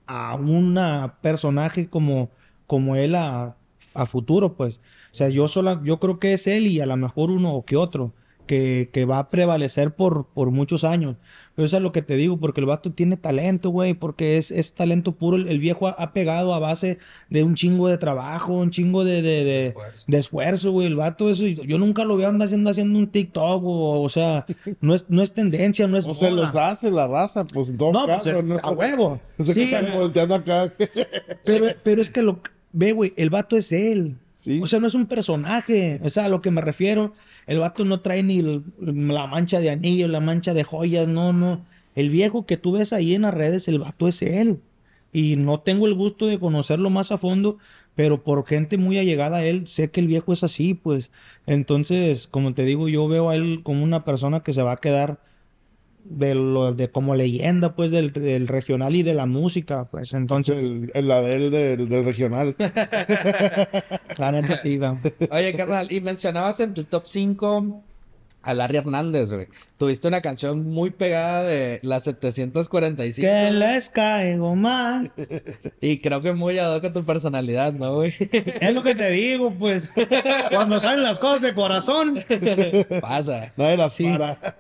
a un personaje como, como él a, a futuro, pues. O sea, yo, sola, yo creo que es él y a lo mejor uno que otro que, va a prevalecer por, por muchos años. Pero eso es lo que te digo, porque el vato tiene talento, güey, porque es, es talento puro. El, viejo ha, pegado a base de un chingo de trabajo, un chingo de, de, de, esfuerzo, güey. El vato, eso, yo nunca lo veo andando haciendo, haciendo un TikTok, o, o sea, *laughs* no es, no es tendencia, no es. O se los hace la raza, pues en todo no, pues, caso, no, a huevo. *laughs* Sí, están volteando acá. *laughs* pero, pero es que lo. Ve, güey, el vato es él. O sea, no es un personaje. O sea, a lo que me refiero, el vato no trae ni la mancha de anillo, la mancha de joyas, no, no. El viejo que tú ves ahí en las redes, el vato es él. Y no tengo el gusto de conocerlo más a fondo, pero por gente muy allegada a él, sé que el viejo es así, pues. Entonces, como te digo, yo veo a él como una persona que se va a quedar de lo de como leyenda pues del, del, regional y de la música pues entonces. El, el la del, del, regional. *laughs* La neta sí, oye carnal y mencionabas en tu top 5 a Larry Hernández, güey. Tuviste una canción muy pegada de las 745. Que les caigo mal. *laughs* Y creo que muy ad hoc tu personalidad, ¿no, güey? *laughs* Es lo que te digo, pues. Cuando salen las cosas de corazón. Pasa. Nadie las sí.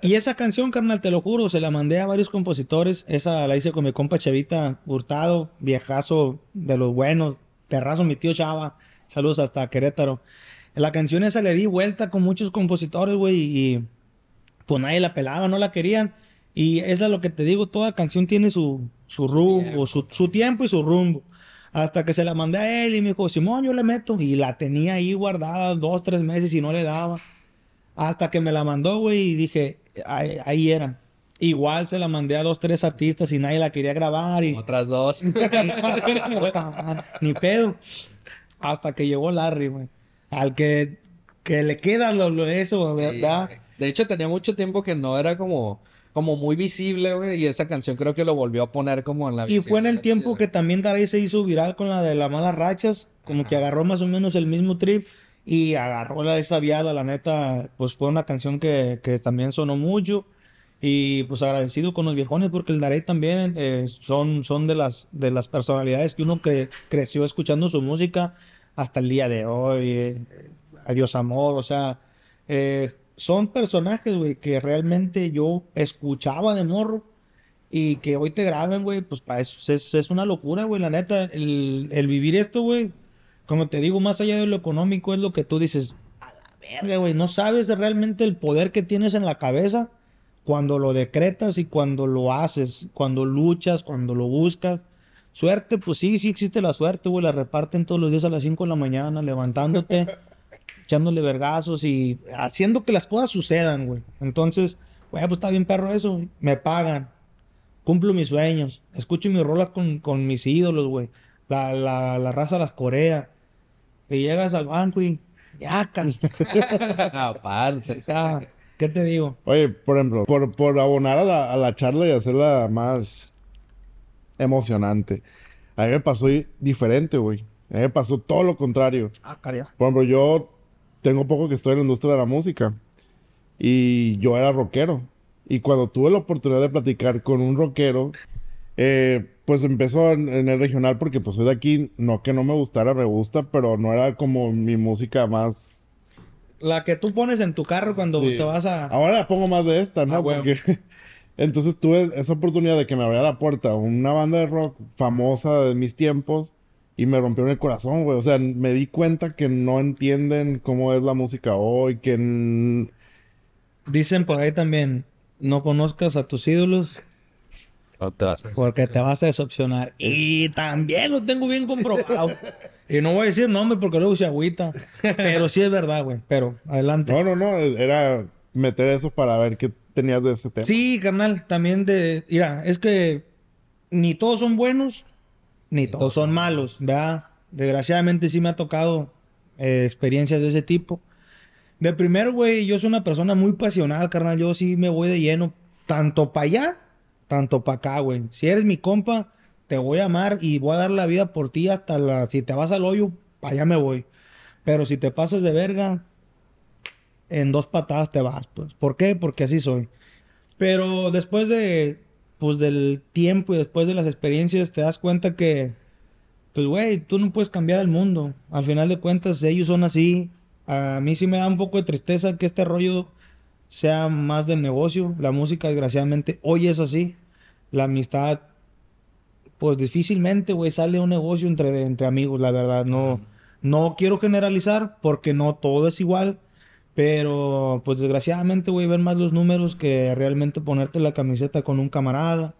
Y esa canción, carnal, te lo juro, se la mandé a varios compositores. Esa la hice con mi compa Chavita Hurtado, viejazo de los buenos. Terrazo, mi tío Chava. Saludos hasta Querétaro. La canción esa le di vuelta con muchos compositores, güey, y pues nadie la pelaba, no la querían. Y eso es lo que te digo, toda canción tiene su, su rumbo, su, su, tiempo y su rumbo. Hasta que se la mandé a él y me dijo, Simón, yo le meto. Y la tenía ahí guardada dos, tres meses y no le daba. Hasta que me la mandó, güey, y dije, ahí, ahí eran. Igual se la mandé a dos, tres artistas y nadie la quería grabar. Y... Otras dos. Ni pedo. Hasta que llegó Larry, güey al que, que le queda lo, eso, ¿verdad? de hecho, tenía mucho tiempo que no era como, como muy visible, güey, y esa canción creo que lo volvió a poner como en la Y fue en el tiempo que también Daray se hizo viral con la de las malas rachas, como que agarró más o menos el mismo trip y agarró la esa viada, la neta, pues fue una canción que, que también sonó mucho. Y pues agradecido con los viejones porque el Darey también eh, son, son de, las, de las personalidades que uno que creció escuchando su música hasta el día de hoy, eh, Adiós Amor, o sea, eh, son personajes, güey, que realmente yo escuchaba de morro y que hoy te graben, güey, pues para eso es, una locura, güey, la neta, el, el vivir esto, güey, como te digo, más allá de lo económico es lo que tú dices, a la verga, güey, no sabes realmente el poder que tienes en la cabeza cuando lo decretas y cuando lo haces, cuando luchas, cuando lo buscas. Suerte, pues sí, sí existe la suerte, güey. La reparten todos los días a las 5 de la mañana, levantándote, *laughs* echándole vergazos y haciendo que las cosas sucedan, güey. Entonces, güey, pues está bien perro eso. Me pagan. Cumplo mis sueños. Escucho mis rolas con, con mis ídolos, güey. La, la, la, raza las corea. Y llegas al banco y ya, *laughs* Aparte. *laughs* ¿Qué te digo? Oye, por ejemplo, por, por abonar a la, a la charla y hacerla más emocionante. A mí me pasó diferente, güey. A mí me pasó todo lo contrario. Ah, caray. Por ejemplo, yo tengo poco que estoy en la industria de la música. Y yo era rockero. Y cuando tuve la oportunidad de platicar con un rockero, eh, pues empezó en, en el regional porque pues soy de aquí, no que no me gustara, me gusta, pero no era como mi música más... La que tú pones en tu carro cuando Sí. te vas a... Ahora la pongo más de esta, ¿no? Ah, bueno. Porque entonces tuve esa oportunidad de que me abriera la puerta una banda de rock famosa de mis tiempos y me rompieron el corazón, güey. O sea, me di cuenta que no entienden cómo es la música hoy, que... Dicen por ahí también, no conozcas a tus ídolos No te vas a- porque te vas a decepcionar. Y también lo tengo bien comprobado. y no voy a decir nombre porque luego se agüita. Pero sí es verdad, güey. Pero adelante. No, no, no, era meter eso para ver qué tenías de ese tema. Sí, carnal, también de... Mira, es que ni todos son buenos, ni todos son malos, ¿verdad? Desgraciadamente sí me ha tocado eh, experiencias de ese tipo. De primero, güey, yo soy una persona muy pasional, carnal. Yo sí me voy de lleno, tanto para allá, tanto para acá, güey. Si eres mi compa, te voy a amar y voy a dar la vida por ti hasta la... Si te vas al hoyo, para allá me voy. Pero si te pasas de verga, en dos patadas te vas, pues. ¿Por qué? Porque así soy. Pero después de, pues, del tiempo y después de las experiencias, te das cuenta que, pues, güey, tú no puedes cambiar el mundo. Al final de cuentas, ellos son así. A mí sí me da un poco de tristeza que este rollo sea más del negocio. La música, desgraciadamente, hoy es así. La amistad, pues, difícilmente, güey, sale un negocio entre, entre amigos, la verdad. No, no quiero generalizar porque no todo es igual. Pero, pues desgraciadamente, güey, ver más los números que realmente ponerte la camiseta con un camarada.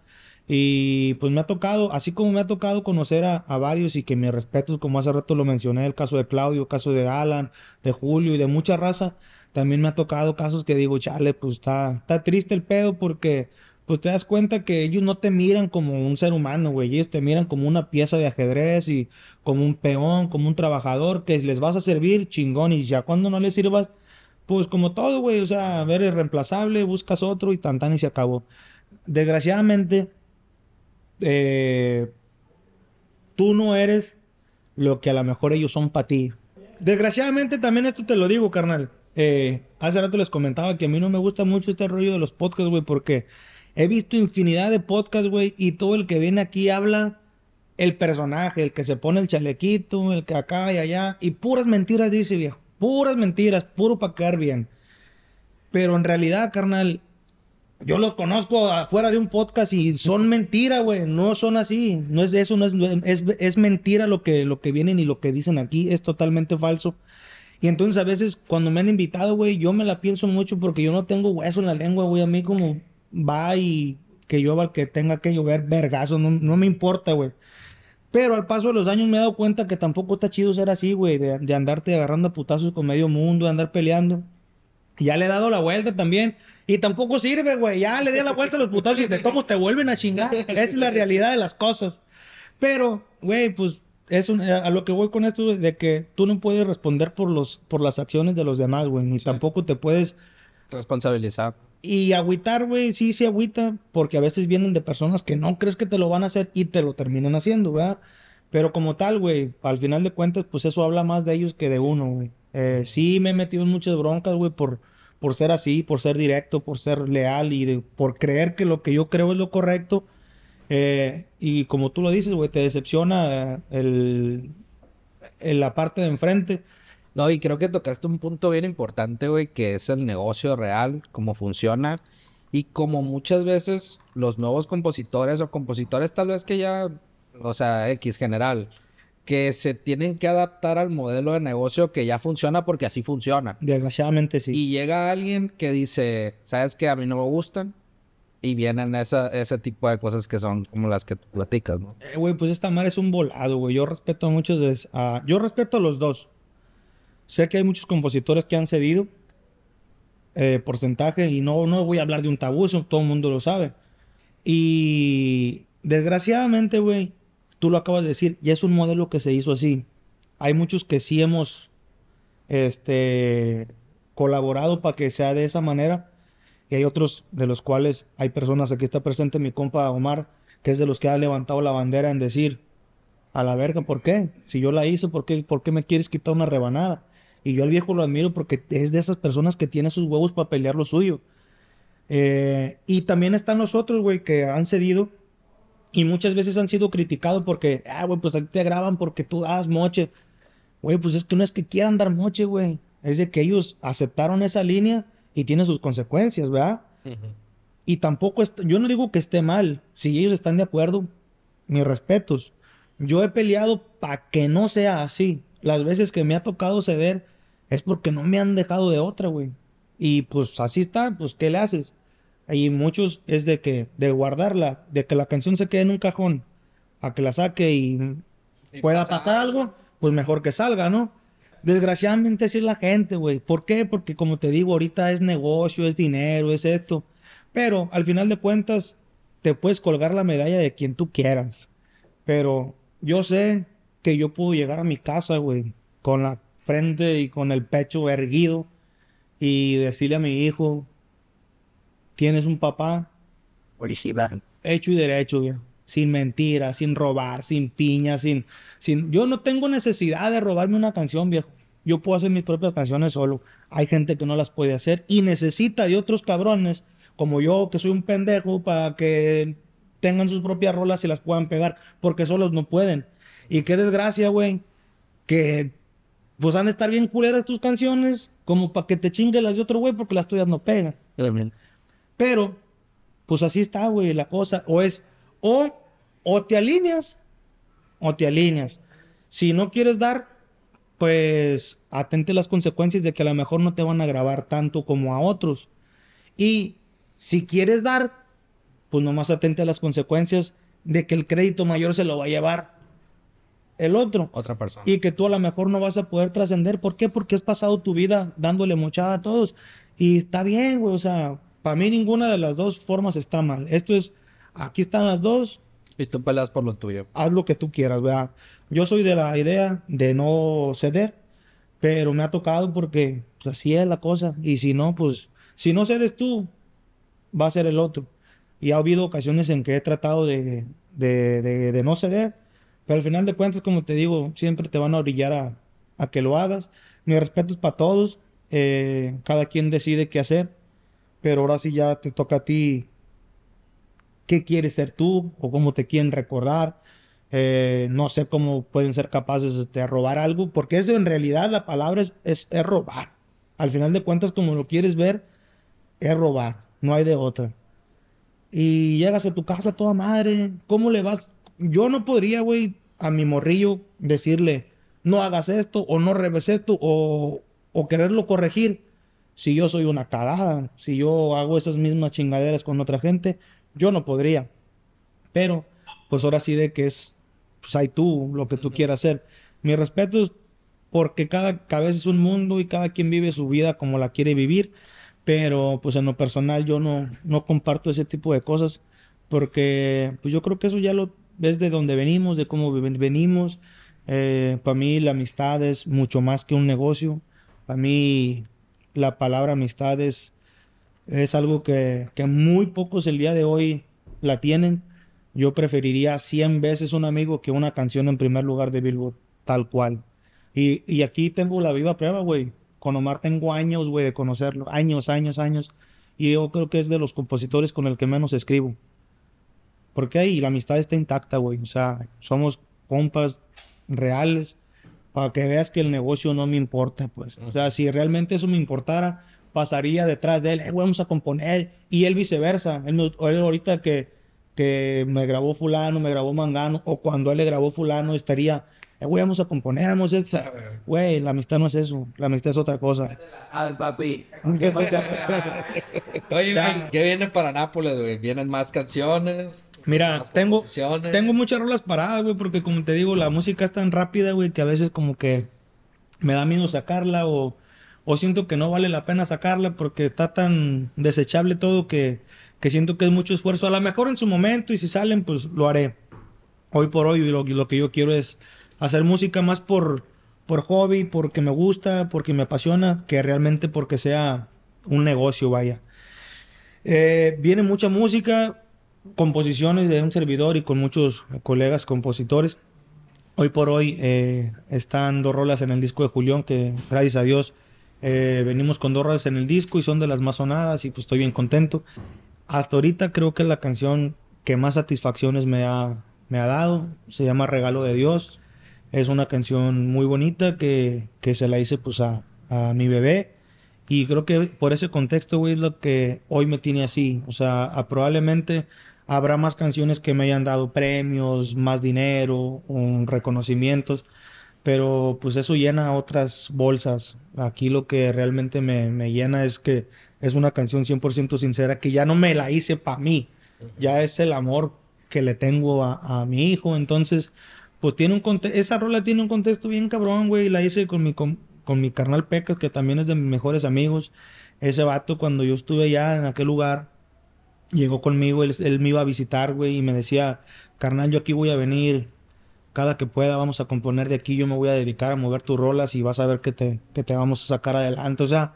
Y pues me ha tocado, así como me ha tocado conocer a, a varios y que mis respetos, como hace rato lo mencioné, el caso de Claudio, el caso de Alan, de Julio y de mucha raza, también me ha tocado casos que digo, chale, pues está, está triste el pedo porque pues te das cuenta que ellos no te miran como un ser humano, güey, ellos te miran como una pieza de ajedrez y como un peón, como un trabajador que les vas a servir chingón y ya cuando no les sirvas, pues como todo, güey, o sea, ver, es reemplazable, buscas otro y tan y se acabó. Desgraciadamente, eh, tú no eres lo que a lo mejor ellos son para ti. Desgraciadamente también esto te lo digo, carnal. Eh, hace rato les comentaba que a mí no me gusta mucho este rollo de los podcasts, güey, porque he visto infinidad de podcasts, güey, y todo el que viene aquí habla el personaje, el que se pone el chalequito, el que acá y allá, y puras mentiras dice, viejo. Puras mentiras, puro para quedar bien. Pero en realidad, carnal, yo los conozco afuera de un podcast y son mentira, güey. No son así. No es eso, no es, es, mentira lo que, lo que vienen y lo que dicen aquí. Es totalmente falso. Y entonces a veces cuando me han invitado, güey, yo me la pienso mucho porque yo no tengo hueso en la lengua, güey. A mí como va y que yo al que tenga que llover vergazo, no, no me importa, güey. Pero al paso de los años me he dado cuenta que tampoco está chido ser así, güey, de, andarte agarrando a putazos con medio mundo, de andar peleando. Ya le he dado la vuelta también. Y tampoco sirve, güey. Ya le di la vuelta a los putazos y de todos te vuelven a chingar. Esa es la realidad de las cosas. Pero, güey, pues es a lo que voy con esto de que tú no puedes responder por los por las acciones de los demás, güey, ni tampoco te puedes Responsabilizar. Y agüitar, güey, sí se agüita porque a veces vienen de personas que no crees que te lo van a hacer y te lo terminan haciendo, ¿verdad? Pero como tal, güey, al final de cuentas, pues eso habla más de ellos que de uno, güey. Eh, sí me he metido en muchas broncas, güey, por, por ser así, por ser directo, por ser leal y por creer que lo que yo creo es lo correcto. Eh, y como tú lo dices, güey, te decepciona el- la parte de enfrente. No, y creo que tocaste un punto bien importante, güey, que es el negocio real, cómo funciona. Y como muchas veces los nuevos compositores o compositores tal vez que ya, o sea, X general, que se tienen que adaptar al modelo de negocio que ya funciona porque así funciona. Desgraciadamente sí. Y llega alguien que dice, ¿sabes qué? A mí no me gustan. Y vienen esa, ese tipo de cosas que son como las que tú platicas, ¿no? Eh, güey, pues esta madre es un volado, güey. Yo respeto a muchos de... a- yo respeto a los dos. Sé que hay muchos compositores que han cedido eh, porcentaje y no, no voy a hablar de un tabú, eso todo el mundo lo sabe. Y desgraciadamente, güey, tú lo acabas de decir, ya es un modelo que se hizo así. Hay muchos que sí hemos este, colaborado para que sea de esa manera. Y hay otros de los cuales hay personas, aquí está presente mi compa Omar, que es de los que ha levantado la bandera en decir, a la verga, ¿por qué? Si yo la hice, ¿por qué, ¿por qué me quieres quitar una rebanada? Y yo al viejo lo admiro porque es de esas personas que tiene sus huevos para pelear lo suyo. Eh, y también están los otros, güey, que han cedido y muchas veces han sido criticados porque, ah, güey, pues aquí te graban porque tú das moche. Güey, pues es que no es que quieran dar moche, güey. Es de que ellos aceptaron esa línea y tiene sus consecuencias, ¿verdad? Y tampoco, yo no digo que esté mal. Si ellos están de acuerdo, mis respetos. Yo he peleado para que no sea así. Las veces que me ha tocado ceder es porque no me han dejado de otra, güey. Y pues así está, pues ¿qué le haces? Y muchos es de que, de guardarla, de que la canción se quede en un cajón, a que la saque y, pueda pasar algo, pues mejor que salga, ¿no? Desgraciadamente así es la gente, güey. ¿Por qué? Porque como te digo, ahorita es negocio, es dinero, es esto. Pero al final de cuentas, te puedes colgar la medalla de quien tú quieras. Pero yo sé que yo puedo llegar a mi casa, güey, con la frente y con el pecho erguido y decirle a mi hijo, tienes un papá hecho y derecho, güey. Sin mentiras, sin robar, sin piñas, sin, sin... Yo no tengo necesidad de robarme una canción, viejo. Yo puedo hacer mis propias canciones solo. Hay gente que no las puede hacer y necesita de otros cabrones como yo, que soy un pendejo, para que tengan sus propias rolas y las puedan pegar, porque solos no pueden. Y qué desgracia, güey, que pues han de estar bien culeras tus canciones, como para que te chingue las de otro güey, porque las tuyas no pegan. Pero, pues así está, güey, la cosa. O es, o, o te alineas, o te alineas. Si no quieres dar, pues atente las consecuencias de que a lo mejor no te van a grabar tanto como a otros. Y si quieres dar, pues nomás atente a las consecuencias de que el crédito mayor se lo va a llevar el otro. Otra persona. Y que tú a lo mejor no vas a poder trascender. ¿Por qué? Porque has pasado tu vida dándole mochada a todos. Y está bien, güey. O sea, para mí ninguna de las dos formas está mal. Esto es, aquí están las dos. Y tú peleas por lo tuyo. Haz lo que tú quieras, ¿verdad? Yo soy de la idea de no ceder, pero me ha tocado porque pues, así es la cosa. Y si no, pues, si no cedes tú, va a ser el otro. Y ha habido ocasiones en que he tratado de, de, no ceder, pero al final de cuentas, como te digo, siempre te van a orillar a, que lo hagas. Mi respeto es para todos, eh, cada quien decide qué hacer, pero ahora sí ya te toca a ti qué quieres ser tú o cómo te quieren recordar. Eh, no sé cómo pueden ser capaces de robar algo, porque eso en realidad la palabra es, es, es robar. Al final de cuentas, como lo quieres ver, es robar no hay de otra. Y llegas a tu casa toda madre, ¿cómo le vas? Yo no podría, güey, a mi morrillo decirle, no hagas esto, o no revés esto, o, o quererlo corregir. Si yo soy una cagada, si yo hago esas mismas chingaderas con otra gente, yo no podría. Pero, pues ahora sí de que es, pues hay tú, lo que tú quieras hacer. Mi respeto es porque cada cabeza es un mundo y cada quien vive su vida como la quiere vivir. Pero pues en lo personal yo no, no comparto ese tipo de cosas porque pues yo creo que eso ya lo ves de donde venimos, de cómo venimos. Eh, para mí la amistad es mucho más que un negocio. Para mí la palabra amistad es, es algo que, que muy pocos el día de hoy la tienen. Yo preferiría 100 veces un amigo que una canción en primer lugar de Billboard, tal cual. Y, y aquí tengo la viva prueba, güey. Con Omar tengo años, güey, de conocerlo. Años, años, años. Y yo creo que es de los compositores con el que menos escribo. Porque ahí la amistad está intacta, güey. O sea, somos compas reales. Para que veas que el negocio no me importa, pues. O sea, si realmente eso me importara, pasaría detrás de él, eh, vamos a componer. Y él viceversa. Él, él ahorita que, que me grabó fulano, me grabó mangano, o cuando él le grabó fulano, estaría, eh, güey, vamos a componer, vamos a... Güey, la amistad no es eso, la amistad es otra cosa. Al papi. *laughs* Oye, ¿qué viene para Nápoles, güey? ¿Vienen más canciones? Mira, tengo, tengo muchas rolas paradas, güey, porque como te digo, la música es tan rápida, güey, que a veces como que me da miedo sacarla o, o siento que no vale la pena sacarla porque está tan desechable todo que, que siento que es mucho esfuerzo. A lo mejor en su momento y si salen, pues lo haré. Hoy por hoy lo, lo que yo quiero es hacer música más por, por hobby, porque me gusta, porque me apasiona, que realmente porque sea un negocio, vaya. Eh, viene mucha música, composiciones de un servidor y con muchos colegas compositores. Hoy por hoy eh, están dos rolas en el disco de Julián que gracias a Dios Eh, venimos con dos rolas en el disco y son de las más sonadas y pues estoy bien contento. Hasta ahorita creo que es la canción que más satisfacciones me ha, me ha dado. Se llama Regalo de Dios. Es una canción muy bonita que, que se la hice pues a, a mi bebé. Y creo que por ese contexto, güey, es lo que hoy me tiene así. O sea, probablemente habrá más canciones que me hayan dado premios, más dinero, reconocimientos, pero pues eso llena otras bolsas. Aquí lo que realmente me, me llena es que es una canción 100% sincera que ya no me la hice para mí, ya es el amor que le tengo a, a mi hijo. Entonces, pues tiene un contexto, esa rola tiene un contexto bien cabrón, güey. La hice con mi, con, con mi carnal Pecas, que también es de mis mejores amigos. Ese vato, cuando yo estuve allá en aquel lugar, llegó conmigo, él, él me iba a visitar, güey, y me decía, carnal, yo aquí voy a venir cada que pueda, vamos a componer de aquí, yo me voy a dedicar a mover tus rolas y vas a ver que te, que te vamos a sacar adelante. O sea,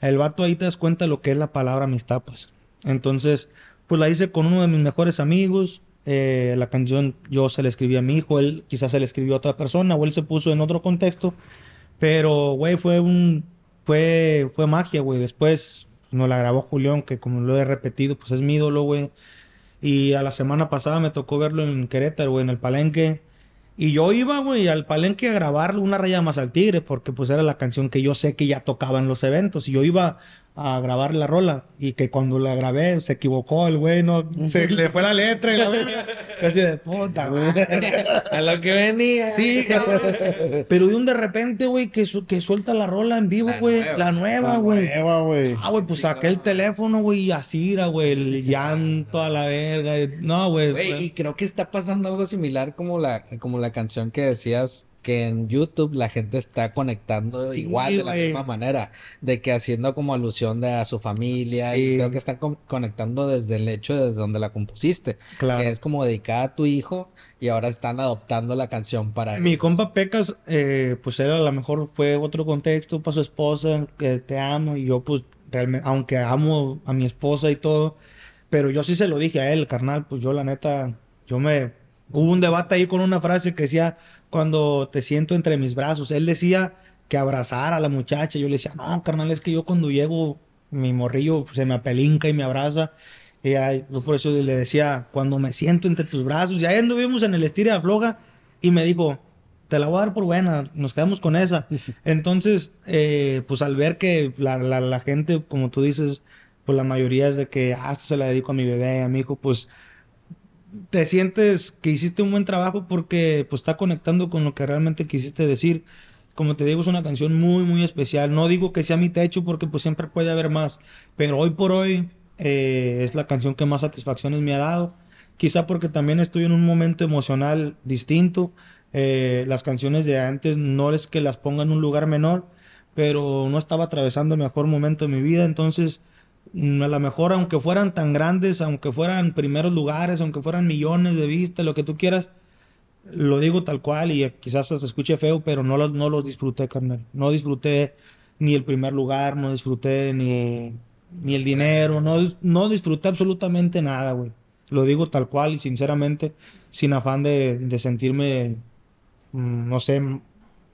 el vato ahí te das cuenta de lo que es la palabra amistad, pues. Entonces, pues la hice con uno de mis mejores amigos. eh, la canción yo se la escribí a mi hijo, él quizás se la escribió a otra persona o él se puso en otro contexto. Pero, güey, fue un... Fue, fue magia, güey. Después nos la grabó Julián, que como lo he repetido, pues es mi ídolo, güey. Y a la semana pasada me tocó verlo en Querétaro, güey, en el Palenque. Y yo iba, güey, al Palenque a grabar una raya más al tigre, porque pues era la canción que yo sé que ya tocaba en los eventos. Y yo iba a grabar la rola. Y que cuando la grabé se equivocó el güey, no, se le fue la letra y la verga. Así de puta, güey. *laughs* A lo que venía. Sí. Pero de un de repente, güey, que, su- que suelta la rola en vivo, La güey. nueva. La nueva, güey. Eva, güey. Ah, güey, pues saqué el teléfono, güey, y así era, güey, el llanto a la verga. No, güey. Güey, y creo que está pasando algo similar como la, como la canción que decías que en YouTube la gente está conectando Sí, igual de la misma manera, de que haciendo como alusión de a su familia y creo que están con- conectando desde el hecho desde donde la compusiste, Claro. que es como dedicada a tu hijo y ahora están adoptando la canción para Mi él. compa Pecas, eh, pues él a lo mejor fue otro contexto para su esposa, que te amo, y yo pues realmente, aunque amo a mi esposa y todo, pero yo sí se lo dije a él, carnal, pues yo la neta, yo me... Hubo un debate ahí con una frase que decía, cuando te siento entre mis brazos, él decía que abrazara a la muchacha, yo le decía, no, carnal, es que yo cuando llego, mi morrillo se me apelinca y me abraza, y ay, yo por eso le decía, cuando me siento entre tus brazos, y ahí anduvimos en el estira de afloja, y me dijo, te la voy a dar por buena, nos quedamos con esa. *laughs* Entonces, eh, pues al ver que la, la, la gente, como tú dices, pues la mayoría es de que, ah, esta se la dedico a mi bebé, a mi hijo, pues te sientes que hiciste un buen trabajo porque pues está conectando con lo que realmente quisiste decir. Como te digo, es una canción muy, muy especial. No digo que sea mi techo porque pues siempre puede haber más, pero hoy por hoy eh, es la canción que más satisfacciones me ha dado. Quizá porque también estoy en un momento emocional distinto. Eh, las canciones de antes no es que las ponga en un lugar menor, pero no estaba atravesando el mejor momento de mi vida, entonces a lo mejor aunque fueran tan grandes, aunque fueran primeros lugares, aunque fueran millones de vistas, lo que tú quieras, lo digo tal cual y quizás se escuche feo, pero no los, no los disfruté, carnal. No disfruté ni el primer lugar, no disfruté ni, ni el dinero, no, no disfruté absolutamente nada, güey. Lo digo tal cual y sinceramente, sin afán de, de sentirme, mm, no sé,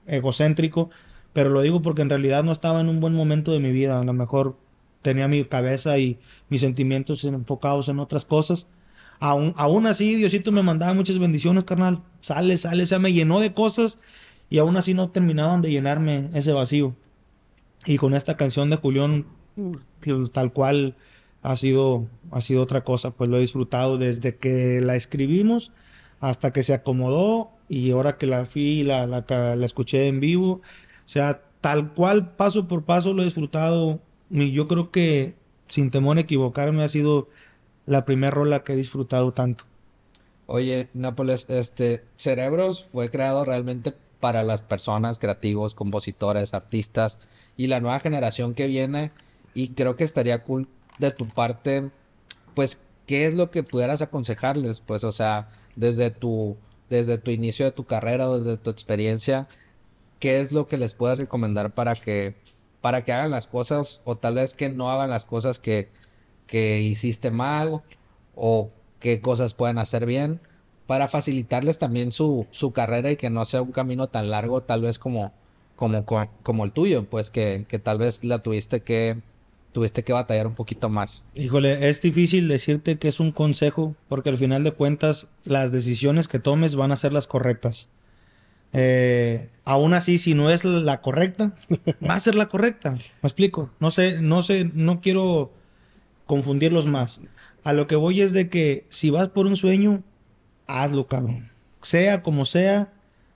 egocéntrico, pero lo digo porque en realidad no estaba en un buen momento de mi vida. A lo mejor tenía mi cabeza y mis sentimientos enfocados en otras cosas. Aún, aún así, Diosito me mandaba muchas bendiciones, carnal. Sale, sale, o sea, me llenó de cosas y aún así no terminaban de llenarme ese vacío. Y con esta canción de Julián, pues, tal cual ha sido, ha sido otra cosa, pues lo he disfrutado desde que la escribimos hasta que se acomodó y ahora que la fui la, la escuché en vivo, o sea, tal cual, paso por paso lo he disfrutado. Yo creo que, sin temor a equivocarme, ha sido la primera rola que he disfrutado tanto. Oye, Nápoles, este, Cerebros fue creado realmente para las personas creativos, compositores, artistas y la nueva generación que viene. Y creo que estaría cool de tu parte, pues, ¿qué es lo que pudieras aconsejarles? Pues, o sea, desde tu, desde tu inicio de tu carrera, desde tu experiencia, ¿qué es lo que les puedes recomendar para que, para que hagan las cosas o tal vez que no hagan las cosas que, que hiciste mal o qué cosas pueden hacer bien para facilitarles también su, su carrera y que no sea un camino tan largo tal vez como, como, co- como el tuyo, pues que, que tal vez la tuviste que, tuviste que batallar un poquito más. Híjole, es difícil decirte que es un consejo, porque al final de cuentas las decisiones que tomes van a ser las correctas. Eh, aún así, si no es la correcta, va a ser la correcta. ¿Me explico? No sé, no sé, no quiero confundirlos más. A lo que voy es de que si vas por un sueño, hazlo, cabrón. Sea como sea,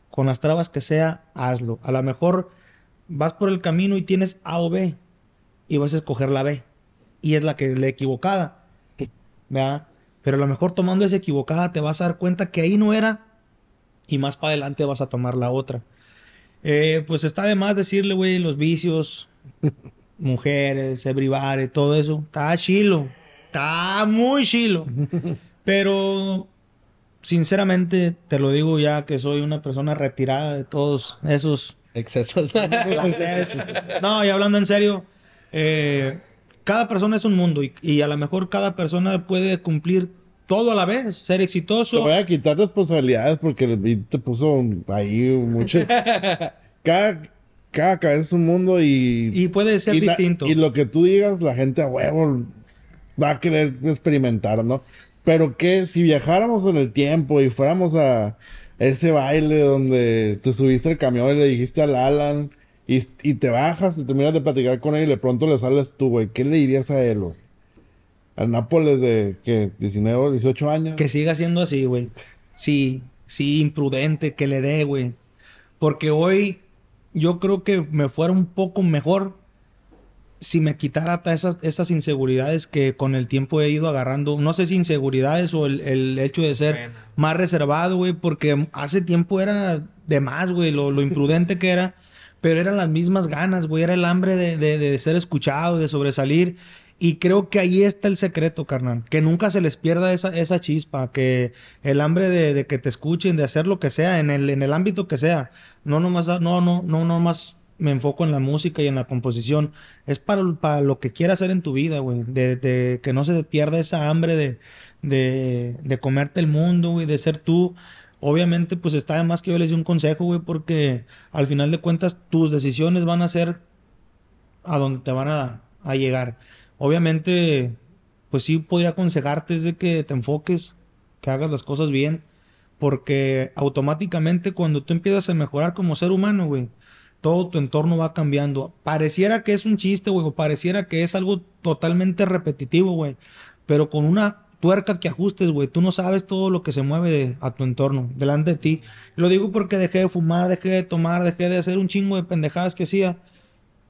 con las trabas que sea, hazlo. A lo mejor vas por el camino y tienes A o B y vas a escoger la B y es la que la equivocada, ¿verdad? Pero a lo mejor tomando esa equivocada te vas a dar cuenta que ahí no era y más para adelante vas a tomar la otra. Eh, pues está de más decirle, güey, los vicios, *laughs* mujeres, everybody, todo eso, está chilo, está muy chilo. Pero sinceramente te lo digo ya que soy una persona retirada de todos esos Excesos. *laughs* No, y hablando en serio, eh, cada persona es un mundo y, y a lo mejor cada persona puede cumplir todo a la vez, ser Te exitoso. voy a quitar responsabilidades porque el beat te puso ahí mucho. *laughs* cada, cada cabeza es un mundo y. Y puede ser y la- distinto. y lo que tú digas, la gente a huevo va a querer experimentar, ¿no? Pero que si viajáramos en el tiempo y fuéramos a ese baile donde te subiste al camión y le dijiste al Alan y, y te bajas y terminas de platicar con él y de pronto le sales tú, güey, ¿qué le dirías a él, güey? Al Nápoles de, ¿qué? 19 o 18 años. Que siga siendo así, güey. Sí, sí, imprudente, que le dé, güey. Porque hoy yo creo que me fuera un poco mejor si me quitara todas esas, esas inseguridades que con el tiempo he ido agarrando. No sé si inseguridades o el, el hecho de ser Bueno. más reservado, güey, porque hace tiempo era de más, güey, lo, lo imprudente que era. Pero eran las mismas ganas, güey, era el hambre de, de- de ser escuchado, de sobresalir. Y creo que ahí está el secreto, carnal. Que nunca se les pierda esa, esa chispa. Que el hambre de, de que te escuchen, de hacer lo que sea, en el, en el ámbito que sea. No nomás, no, no, no nomás me enfoco en la música y en la composición. Es para, para lo que quieras hacer en tu vida, güey. De, de que no se pierda esa hambre de, de, de comerte el mundo, güey, de ser tú. Obviamente, pues está de más que yo les dé un consejo, güey, porque al final de cuentas tus decisiones van a ser a donde te van a, a llegar. Obviamente, pues sí podría aconsejarte es de que te enfoques, que hagas las cosas bien, porque automáticamente cuando tú empiezas a mejorar como ser humano, güey, todo tu entorno va cambiando. Pareciera que es un chiste, güey, o pareciera que es algo totalmente repetitivo, güey, pero con una tuerca que ajustes, güey, tú no sabes todo lo que se mueve a tu entorno, delante de ti. Lo digo porque dejé de fumar, dejé de tomar, dejé de hacer un chingo de pendejadas que hacía.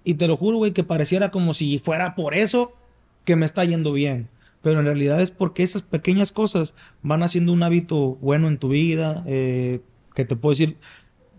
Y te lo juro, güey, que pareciera como si fuera por eso que me está yendo bien. Pero en realidad es porque esas pequeñas cosas van haciendo un hábito bueno en tu vida. eh, que te puedo decir,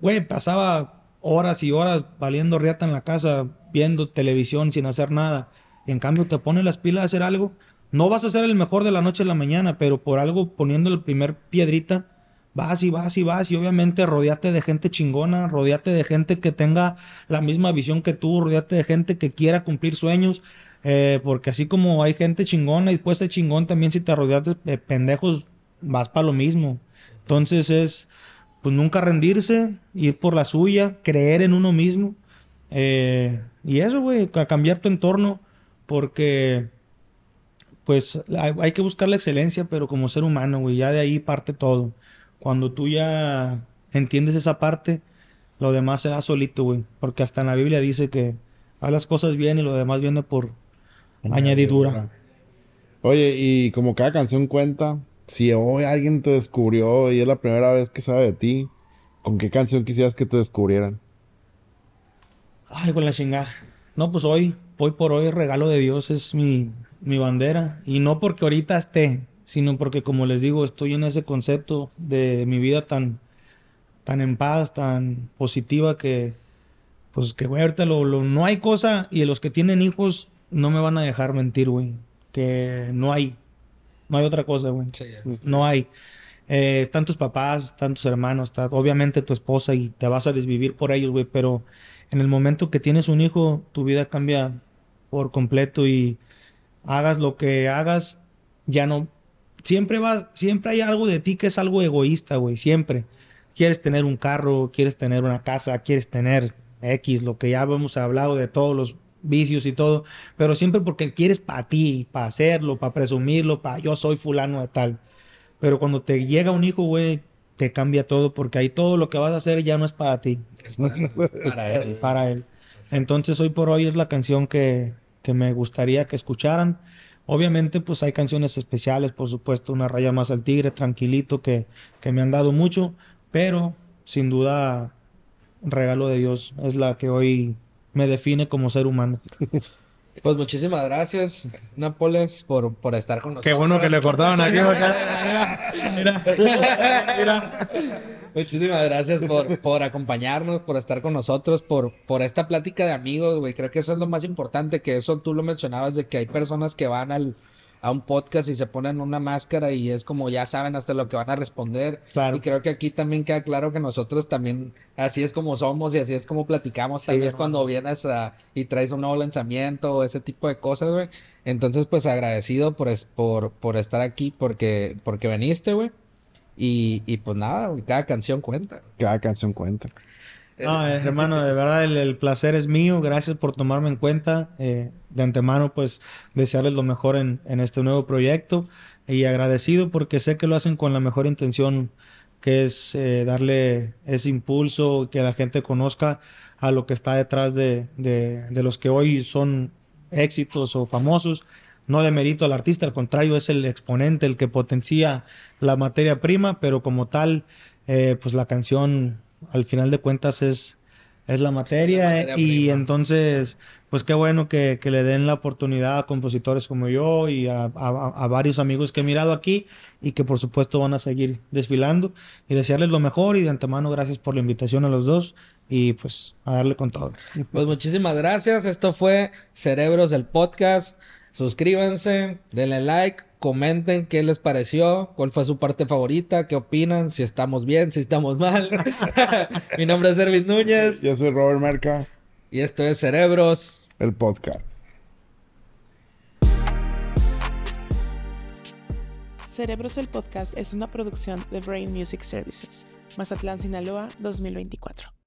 güey, pasaba horas y horas valiendo riata en la casa, viendo televisión sin hacer nada. En cambio, te pones las pilas a hacer algo. No vas a ser el mejor de la noche a la mañana, pero por algo poniendo el primer piedrita, vas y vas y vas. Y obviamente rodeate de gente chingona, rodeate de gente que tenga la misma visión que tú, rodeate de gente que quiera cumplir sueños. Eh, porque así como hay gente chingona y puede ser chingón también si te rodeas de de pendejos, vas para lo mismo. Entonces es, pues nunca rendirse, ir por la suya, creer en uno mismo. eh, y eso, güey, cambiar tu entorno, porque pues hay, hay que buscar la excelencia, pero como ser humano, güey, ya de ahí parte todo. Cuando tú ya entiendes esa parte, lo demás se da solito, güey, porque hasta en la Biblia dice que haz las cosas bien y lo demás viene por añadidura. Oye, y como cada canción cuenta, si hoy alguien te descubrió y es la primera vez que sabe de ti, ¿con qué canción quisieras que te descubrieran? Ay, con la chingada. No, pues hoy, hoy por hoy, regalo de Dios es mi, mi bandera. Y no porque ahorita esté, sino porque, como les digo, estoy en ese concepto de mi vida tan, tan en paz, tan positiva que, pues que, ahorita lo, lo- no hay cosa, y los que tienen hijos no me van a dejar mentir, güey. Que no hay, no hay otra cosa, güey. Sí, No hay. Eh, están tus papás, están tus hermanos, está obviamente tu esposa y te vas a desvivir por ellos, güey, pero en el momento que tienes un hijo, tu vida cambia por completo y hagas lo que hagas, ya no... Siempre va, siempre hay algo de ti que es algo egoísta, güey, siempre. Quieres tener un carro, quieres tener una casa, quieres tener X, lo que ya hemos hablado de todos los vicios y todo, pero siempre porque quieres para ti, para hacerlo, para presumirlo, para yo soy fulano de tal. Pero cuando te llega un hijo, güey, te cambia todo porque ahí todo lo que vas a hacer ya no es para ti. Es para, *laughs* para él. Para él. Entonces hoy por hoy es la canción que, que me gustaría que escucharan. Obviamente pues hay canciones especiales, por supuesto, Una raya más al tigre, Tranquilito, que, que me han dado mucho, pero sin duda regalo de Dios es la que hoy me define como ser humano. *laughs* Pues muchísimas gracias, Nápoles, por, por estar con nosotros. Qué bueno que le cortaron aquí. mira, *laughs* mira, mira. Muchísimas gracias por, por acompañarnos, por estar con nosotros, por, por esta plática de amigos, güey. Creo que eso es lo más importante, que eso tú lo mencionabas, de que hay personas que van al, a un podcast y se ponen una máscara y es como ya saben hasta lo que van a responder. Claro. Y creo que aquí también queda claro que nosotros también así es como somos y así es como platicamos. Tal Sí, vez hermano. cuando vienes a- y traes un nuevo lanzamiento o ese tipo de cosas, güey. Entonces, pues agradecido por, es- por, por estar aquí, porque, porque viniste, güey. Y, y pues nada, cada canción cuenta. Cada canción cuenta. No, eh, *laughs* hermano, de verdad el, el placer es mío. Gracias por tomarme en cuenta. Eh, de antemano, pues desearles lo mejor en, en este nuevo proyecto y agradecido porque sé que lo hacen con la mejor intención, que es eh, darle ese impulso, que la gente conozca a lo que está detrás de, de, de los que hoy son éxitos o famosos. No de mérito al artista, al contrario, es el exponente, el que potencia la materia prima, pero como tal, eh, pues la canción al final de cuentas es, es la materia, La materia y prima. entonces, pues qué bueno que, que le den la oportunidad a compositores como yo y a, a- a varios amigos que he mirado aquí y que por supuesto van a seguir desfilando y desearles lo mejor y de antemano gracias por la invitación a los dos y pues a darle con todo. Pues muchísimas gracias. Esto fue Cerebros del Podcast. Suscríbanse, denle like, comenten qué les pareció, cuál fue su parte favorita, qué opinan, si estamos bien, si estamos mal. *laughs* Mi nombre es Erwin Núñez Yo soy Robert Merca, y esto es Cerebros. el podcast. Cerebros el Podcast es una producción de Brain Music Services, Mazatlán, Sinaloa, 2024.